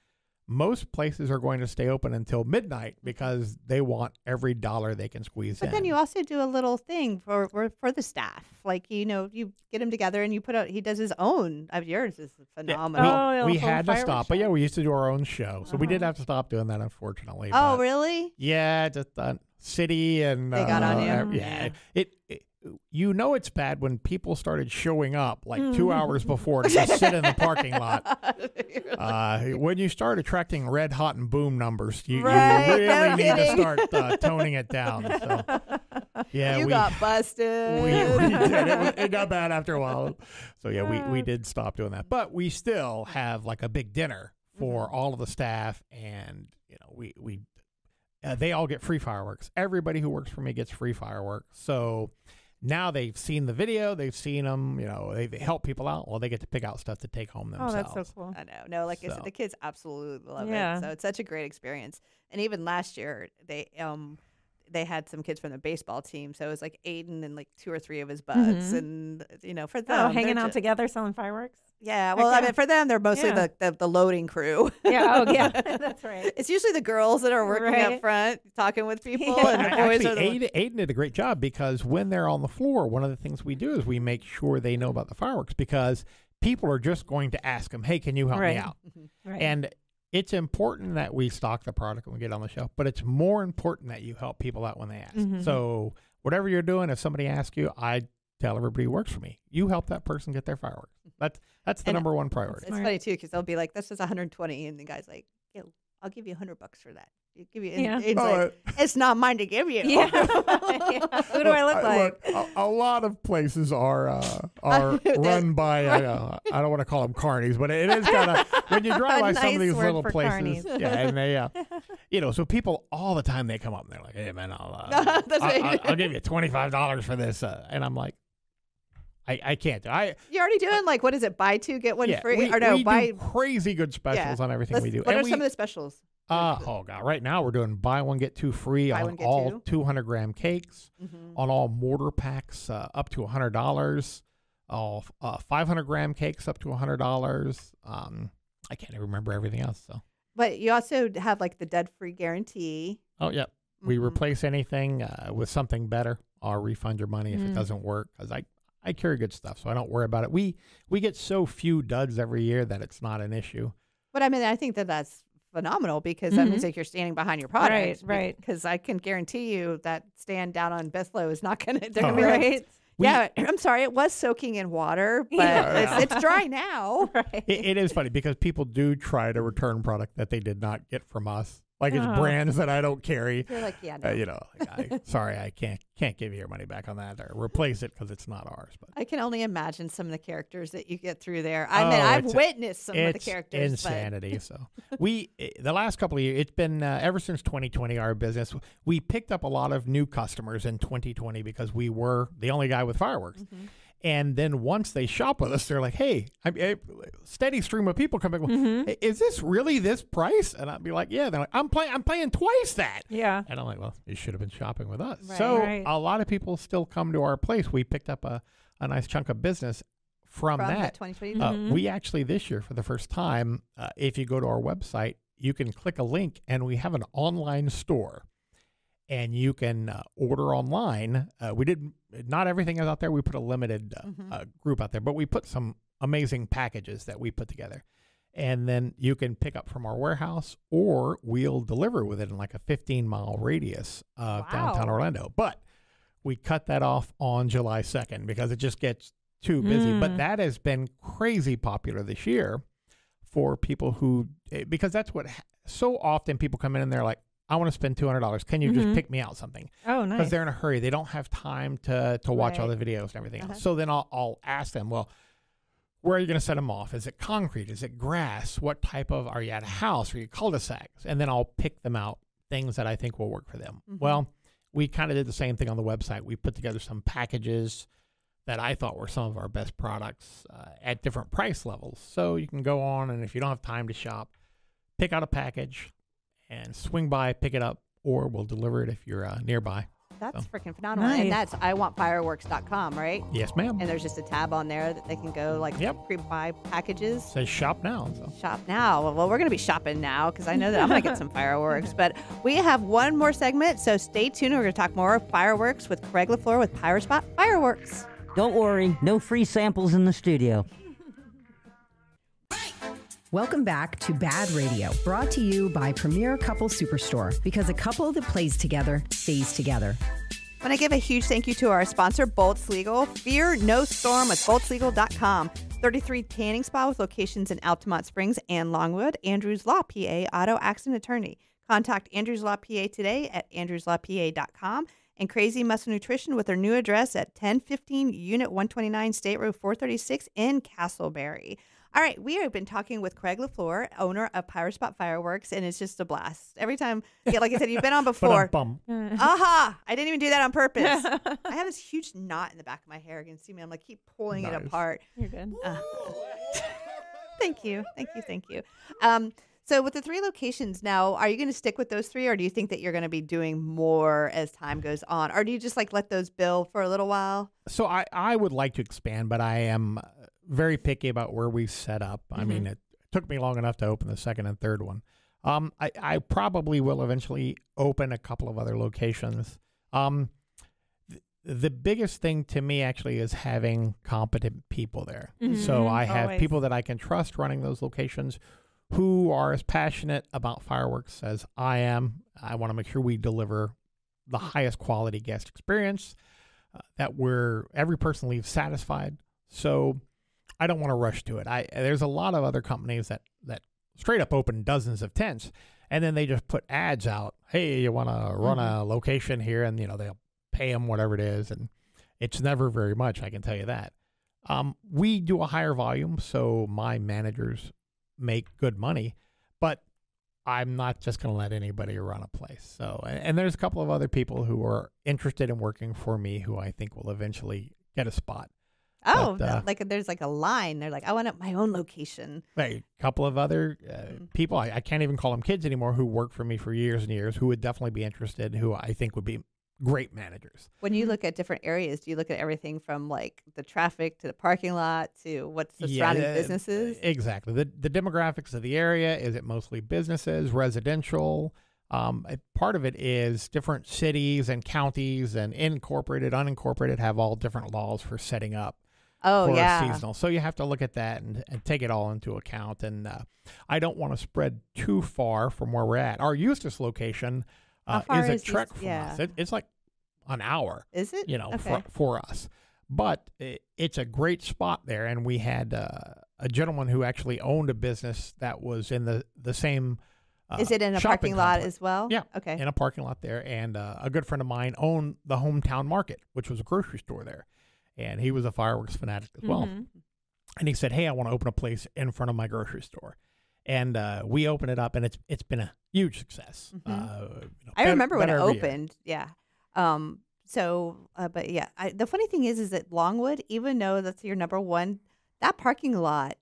most places are going to stay open until midnight because they want every dollar they can squeeze But in. then you also do a little thing for for, for the staff, like you know, you get them together and you put out. He does his own. Of yours is Yeah, phenomenal. Oh, we the had to fireworks stop, but yeah, we used to do our own show, so we did Uh-huh. have to stop doing that, unfortunately. Oh, but- really? Yeah, just uh, city and They got on uh, you? ev- Yeah, it, it. You know it's bad when people started showing up like two hours before to just sit in the parking lot. Uh, when you start attracting red hot and boom numbers, you, Right, you really no need to start uh, toning it down. So, yeah, you we, got busted. we, we did. It, it got bad after a while. So yeah, we, we did stop doing that, but we still have like a big dinner for Mm-hmm. all of the staff, and you know we we uh, they all get free fireworks. Everybody who works for me gets free fireworks. So now they've seen the video, they've seen them. You know, they, they help people out. Well, they get to pick out stuff to take home themselves. Oh, that's so cool. I know. No, like I said, the kids absolutely love Yeah. it. So it's such a great experience. And even last year, they um they had some kids from the baseball team. So it was like Aiden and like two or three of his buds, Mhm. and you know, for them, Oh, hanging out ju- together selling fireworks. Yeah, Heck well, I yeah. mean, for them, they're mostly Yeah. the, the the loading crew. Yeah, oh, yeah, that's right. It's usually the girls that are working up front, talking with people, Yeah. and the boys Actually, are the Aiden, Aiden did a great job because when they're on the floor, one of the things we do is we make sure they know about the fireworks because people are just going to ask them, "Hey, can you help Right. me out?" Right. And it's important that we stock the product when we get on the shelf, but it's more important that you help people out when they ask. Mhm. So whatever you're doing, if somebody asks you, I tell everybody who works for me, you help that person get their fireworks. That's that's the And number one priority. It's funny too because they'll be like, "This is 120," and the guy's like, yeah, "I'll give you 100 bucks for that." You give you, and Yeah. Aiden's Oh, like, "It's not mine to give you." Yeah. Yeah. Who do I look like? a, a lot of places are uh, are run by uh, I don't want to call them carnies, but it is kind of when you drive by some of these word little for places, carnies. yeah, and they uh, you know, so people all the time they come up and they're like, "Hey man, I'll uh, That's I, right. will give you twenty five dollars for this," uh, and I'm like, I I can't. I You're already doing like what is it? Buy two get one yeah, free, we, or no? we buy do crazy good specials on everything Let's- we do. What And are we- some of the specials? uh, oh god! Right now we're doing buy one get two free Buy on all two. 200 gram cakes, Mhm. on all mortar packs uh, up to hundred dollars, all uh, 500 gram cakes up to hundred dollars. Um, I can't even remember everything else. So But you also have like the dead free guarantee. oh yeah, we Mhm. replace anything uh, with something better. I'll refund your money if it Mm. doesn't work because I. I carry good stuff, so I don't worry about it. We we get so few duds every year that it's not an issue. But I mean, I think that that's phenomenal because that means mm-hmm. like you're standing behind your product. Right, right. Because I can guarantee you that stand down on Bithlo is not going to. They're Oh, going to be like, right. We- yeah, I'm sorry, it was soaking in water, but Yeah. it's, it's dry now. right. It, it is funny because people do try to return product that they did not get from us. Like it's Oh. brands that I don't carry. You're like, yeah, Uh, no. you know, I, sorry, I can't can't give you your money back on that or replace it because it's not ours. But I can only imagine some of the characters that you get through there. I mean, Oh, I've witnessed some of the characters. insanity. so we eh, the last couple of years, it's been uh, ever since 2020. Our business we picked up a lot of new customers in 2020 because we were the only guy with fireworks, Mm-hmm. And then once they shop with us, they're like, "Hey, I'm a steady stream of people coming. Mhm. Is this really this price?" And I'd be like, "Yeah." They're like, "I'm playing. I'm paying twice that." Yeah. And I'm like, "Well, you should have been shopping with us." Right. So Right. a lot of people still come to our place. We picked up a, a nice chunk of business from, From the that. 2022. Uh, Mhm. we actually this year for the first time, uh, if you go to our website, you can click a link, and we have an online store and you can uh, order online. Uh, we did not everything is out there. We put a limited uh, Mhm. uh, group out there, but we put some amazing packages that we put together, and then you can pick up from our warehouse, or we'll deliver within like a 15 mile radius of downtown Orlando. But we cut that off on July 2nd because it just gets too busy. But Mm. that has been crazy popular this year for people who eh, because that's what so often people come in and they're like I want to spend two hundred dollars. Can you just Mhm. pick me out something? Oh, nice. Because they're in a hurry. They don't have time to to watch all the videos and everything Uh-huh. else. So then I'll I'll ask them, well, where are you going to set them off? Is it concrete? Is it grass? What type of are you at a house? Are you cul-de-sacs? And then I'll pick them out things that I think will work for them. Mhm. Well, we kind of did the same thing on the website. We put together some packages that I thought were some of our best products uh, at different price levels. So you can go on and if you don't have time to shop, pick out a package and swing by, pick it up, or we'll deliver it if you're uh, nearby. That's So- freaking phenomenal. Nice. And that's iwantfireworks.com, right? Yes, ma'am. And there's just a tab on there that they can go like Yep. pre-buy packages. says shop now. So. Shop now. Well, we're going to be shopping now because I know that I'm going to get some fireworks. But we have one more segment, so stay tuned. We're going to talk more of fireworks with Craig LeFleur with Pyro Spot Fireworks. Don't worry, no free samples in the studio. Welcome back to BaaD Radio, brought to you by Premier Couple Superstore because a couple that plays together stays together. I want to give a huge thank you to our sponsor, Bolts Legal. Fear no storm with boltslegal.com. 33 tanning spa with locations in Altamonte Springs and Longwood. Andrews Law PA, auto accident attorney. Contact Andrews Law PA today at andrewslawpa.com. And Crazy Muscle Nutrition with their new address at 1015 Unit 129 State Road 436 in Casselberry. All right, we have been talking with Craig LeFleur, owner of Pyro Spot Fireworks, and it's just a blast. Every time, yeah, like I said, you've been on before. Bum. Aha! I didn't even do that on purpose. I have this huge knot in the back of my hair. You can see me. I'm like keep pulling it apart. You're good. Uh, thank you, thank you, thank you. Um, so with the three locations now, are you going to stick with those three, or do you think that you're going to be doing more as time goes on, or do you just like let those build for a little while? So I, I would like to expand, but I am very picky about where we set up. I mean, it took me long enough to open the second and third one. Um, I, I probably will eventually open a couple of other locations. Um, th- the biggest thing to me actually is having competent people there. So Mhm. I have Always. people that I can trust running those locations who are as passionate about fireworks as I am. I want to make sure we deliver the highest quality guest experience, uh, that we're every person leaves satisfied. So I don't want to rush to it. I there's a lot of other companies that that straight up open dozens of tents and then they just put ads out. Hey, you want to run a location here and you know they'll pay them whatever it is and it's never very much, I can tell you that. Um, we do a higher volume, so my managers make good money, but I'm not just going to let anybody run a place. So, and, and there's a couple of other people who are interested in working for me who I think will eventually get a spot. Oh, But, uh, like there's like a line. They're like, I want my own location. A couple of other uh, people, I, I can't even call them kids anymore, who work for me for years and years, who would definitely be interested, who I think would be great managers. When you look at different areas, do you look at everything from like the traffic to the parking lot to what's the surrounding uh, businesses? Exactly. The the demographics of the area is it mostly businesses, residential. Um, a part of it is different cities and counties and incorporated, unincorporated have all different laws for setting up Oh for yeah. seasonal. So you have to look at that and, and take it all into account. And uh, I don't want to spread too far from where we're at. Our Eustis location uh, is a is trek Eustis? from Yeah. us. It, it's like an hour Is it? you know, Okay. for, for us. But it, it's a great spot there, and we had uh, a gentleman who actually owned a business that was in the the same. Uh, Is it in a parking lot complex. as well? Yeah. Okay. In a parking lot there, and uh, a good friend of mine owned the hometown market, which was a grocery store there, and he was a fireworks fanatic as well. Mhm. And he said, "Hey, I want to open a place in front of my grocery store." And uh, we opened it up, and it's it's been a huge success. Mhm. Uh, you know, I better- remember when it every year. opened. Yeah. Um, so, uh, but yeah, I, the funny thing is, is that Longwood, even though that's your number one, that parking lot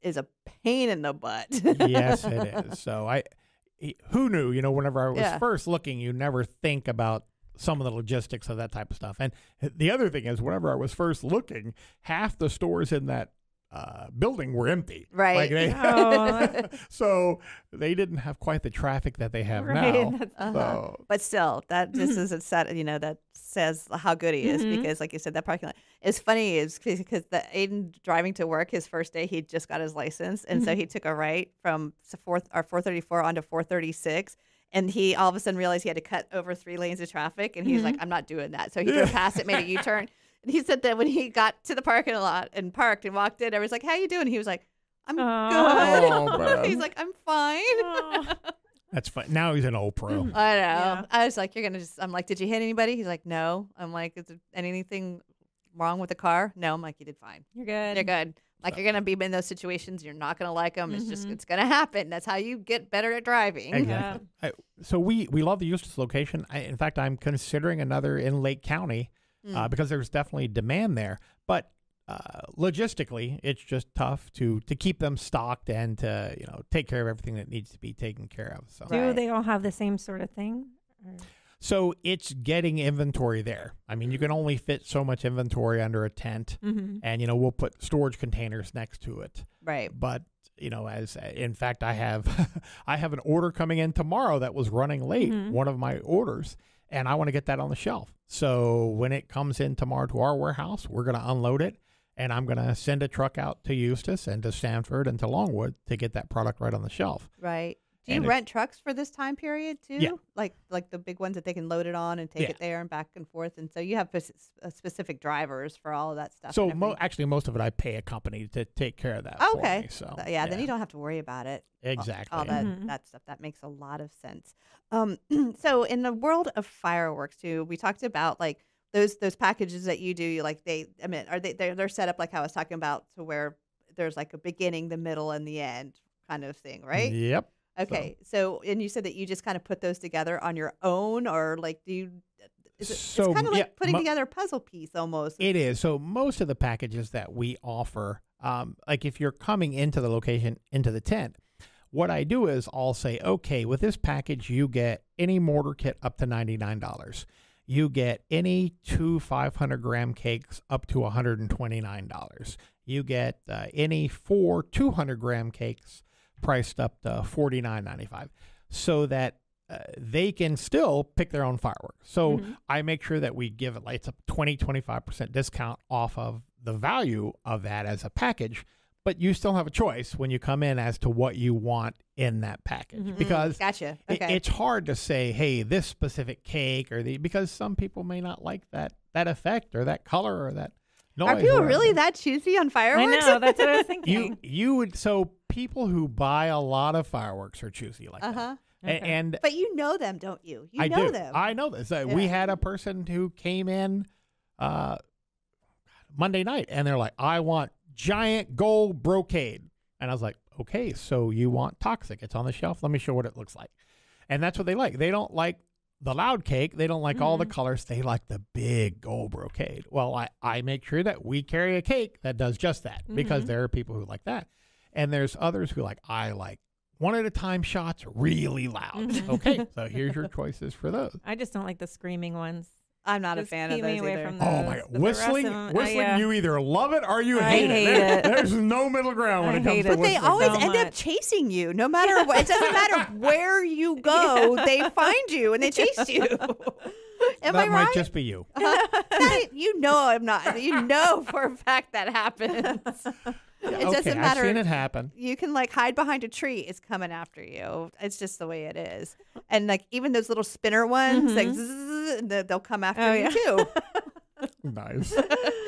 is a pain in the butt. yes, it is. So I, he- who knew? You know, whenever I was Yeah. first looking, you never think about some of the logistics of that type of stuff. And the other thing is, whenever I was first looking, half the stores in that uh, building were empty. Right. Like they, Oh. so they didn't have quite the traffic that they have Right, now. Uh-huh. So But still, that just Mm-hmm. is a set. You know, that says how good he is Mhm. because, like you said, that parking lot is funny. Is because the Aiden driving to work his first day, he just got his license, and Mm-hmm. so he took a right from s- fourth or four thirty four onto four thirty six. And he all of a sudden realized he had to cut over three lanes of traffic, and he was like, Mm-hmm. "I'm not doing that." So he drove past it, made a U turn, and he said that when he got to the parking lot and parked and walked in, everyone's like, "How you doing?" He was like, "I'm Aw. good." Oh. He's like, "I'm fine." Aw. that's fine. Now he's an old pro. I know. Yeah. I was like, you're gonna just. I'm like, did you hit anybody? He's like, no. I'm like, is there anything wrong with the car? No. I'm like, you did fine. You're good. You're good. Like you're gonna be in those situations. You're not gonna like them. It's just Mhm. it's gonna happen. That's how you get better at driving. Exactly. I, so we we love the Eustis location. I, in fact, I'm considering another in Lake County uh, Mm. because there's definitely demand there. But uh, logistically, it's just tough to to keep them stocked and to you know take care of everything that needs to be taken care of. So Do Right. they all have the same sort of thing? Or- so it's getting inventory there. I mean, you can only fit so much inventory under a tent, Mhm. and you know we'll put storage containers next to it. Right. but you know as in fact i have i have an order coming in tomorrow that was running late Mhm. one of my orders and i want to get that on the shelf so when it comes in tomorrow to our warehouse we're going to unload it and i'm going to send a truck out to eustis and to sanford and to longwood to get that product right on the shelf Right. Do you And it- rent trucks for this time period too? Yeah. Like like the big ones that they can load it on and take Yeah. it there and back and forth. And so you have uh, specific drivers for all of that stuff. so mo- actually most of it i pay a company to take care of that for okay. me, so Uh, yeah, then you don't have to worry about it. exactly all that Mhm. that stuff. That makes a lot of sense. Um, so in the world of fireworks too, we talked about like those those packages that you do. You like they, I mean, are they they're, they're set up like how I was talking about to where there's like a beginning, the middle, and the end kind of thing, right? yep Okay. So, and you said that you just kind of put those together on your own, or like do you? It, So, it's kind of like yeah, putting mo- together a puzzle piece almost. It is. So most of the packages that we offer, um, like if you're coming into the location, into the tent, what I do is I'll say, okay, with this package, you get any mortar kit up to $99. You get any two 500 gram cakes up to $129. You get uh, any four 200 gram cakes priced up to $49.95 so that uh, they can still pick their own fireworks. So Mhm. I make sure that we give it like it's a 20, 25% discount off of the value of that as a package. But you still have a choice when you come in as to what you want in that package Mhm. because gotcha. it- Okay. it's hard to say, hey, this specific cake or the because some people may not like that that effect or that color or that noise. Are people really that choosy on I fireworks? know. That's what I was thinking. you you would so people who buy a lot of fireworks are choosy like uh that. huh. A- Okay. And But you know them, don't you? You I know do. them. I know this. Uh, We had a person who came in uh, Monday night, and they're like, "I want giant gold brocade," and I was like, "Okay, so you want toxic? It's on the shelf. Let me show what it looks like." And that's what they like. They don't like the loud cake. They don't like all the Mhm. colors. They like the big gold brocade. Well, I, I make sure that we carry a cake that does just that because Mhm. there are people who like that. And there's others who like, I like one at a time shots really loud. Mhm. Okay, so here's your choices for those. I just don't like the screaming ones. I'm not a Just fan of keep me those away either. from Oh my god, the rest whistling! of 'em- I, whistling! uh, you either love it or you I hate, hate There- it. There's no middle ground when I it comes to it. But they always so end up chasing you, no matter what. It doesn't matter where you go, they find you and they chase you. Am that I might right? just be you. Uh-huh. That- you know I'm not. You know for a fact that happens. It okay, doesn't matter. I've seen it happen. You can like hide behind a tree. It's coming after you. It's just the way it is. And like even those little spinner ones, like Mhm. zzz, and they- they'll come after Oh, you yeah. too. Nice.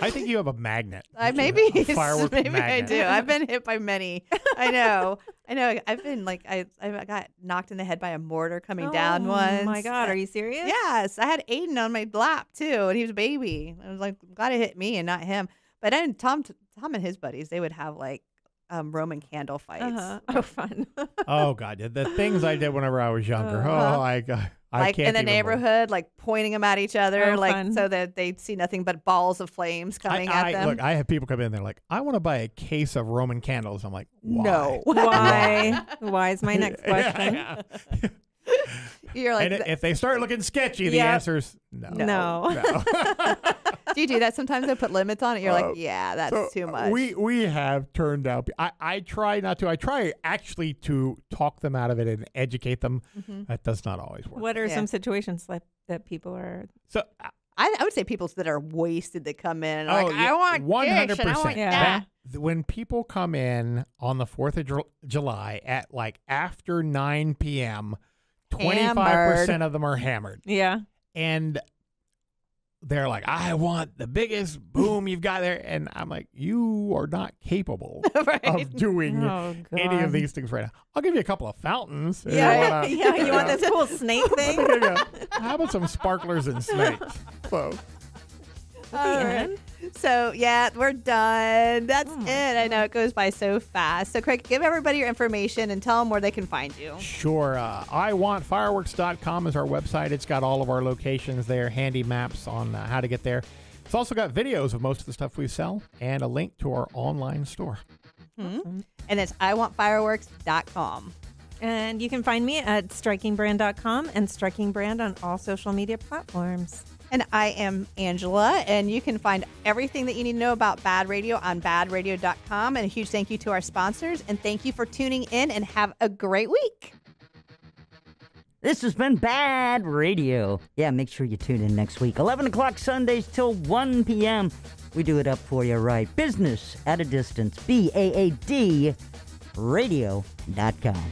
I think you have a magnet. I It's a- maybe a firework maybe I do. I've been hit by many. I know. I know. I've been like I I got knocked in the head by a mortar coming down once. Oh my god, are you serious? Yes, I had Aiden on my lap too, and he was a baby. I was like, glad it hit me and not him. But then Tom, Tom and his buddies, they would have like um, Roman candle fights. Uh-huh. Oh, fun. oh God, the things I did whenever I was younger. Uh-huh. oh, I, got- I like in the even believe- neighborhood, like pointing them at each other, Oh, like fun. so that they see nothing but balls of flames coming I, at them. Look, I have people come in. They're like, "I want to buy a case of Roman candles." I'm like, Why? no, Why? Why is my next question? Yeah. you're like, and if they start looking sketchy, the Yep. answer's no. No. No. Do you do that sometimes? I put limits on it. You're Uh, like, yeah, that's So, too much. We we have turned out. I I try not to. I try actually to talk them out of it and educate them. Mhm. That does not always work. What are Yeah. some situations like that people are? So uh, I, I would say people that are wasted that come in Oh, like, yeah, I want one hundred this and I want percent. Yeah. that. That when people come in on the Fourth of Ju- July at like after nine p.m., twenty five percent of them are hammered, Yeah. and they're like, "I want the biggest boom you've got there," and I'm like, "You are not capable right. of doing Oh, any of these things right now. I'll give you a couple of fountains. if you Yeah. wanna- yeah. You want this cool snake thing? There you go. How about some sparklers and snakes? So, All right. So yeah, we're done. That's Oh it. I know it goes by so fast. So Craig, give everybody your information and tell them where they can find you. sure. Uh, IWantFireworks.com is our website. It's got all of our locations there, handy maps on uh, how to get there. It's also got videos of most of the stuff we sell and a link to our online store. Hmm. And it's iwantfireworks.com. And you can find me at strikingbrand.com and strikingbrand on all social media platforms. And I am Angela, and you can find everything that you need to know about BaaD Radio on badradio.com. And a huge thank you to our sponsors, and thank you for tuning in, and have a great week. This has been BaaD Radio. Yeah, make sure you tune in next week. 11 o'clock Sundays till 1 p.m. We do it up for you right. Business at a distance. B A A D radio.com.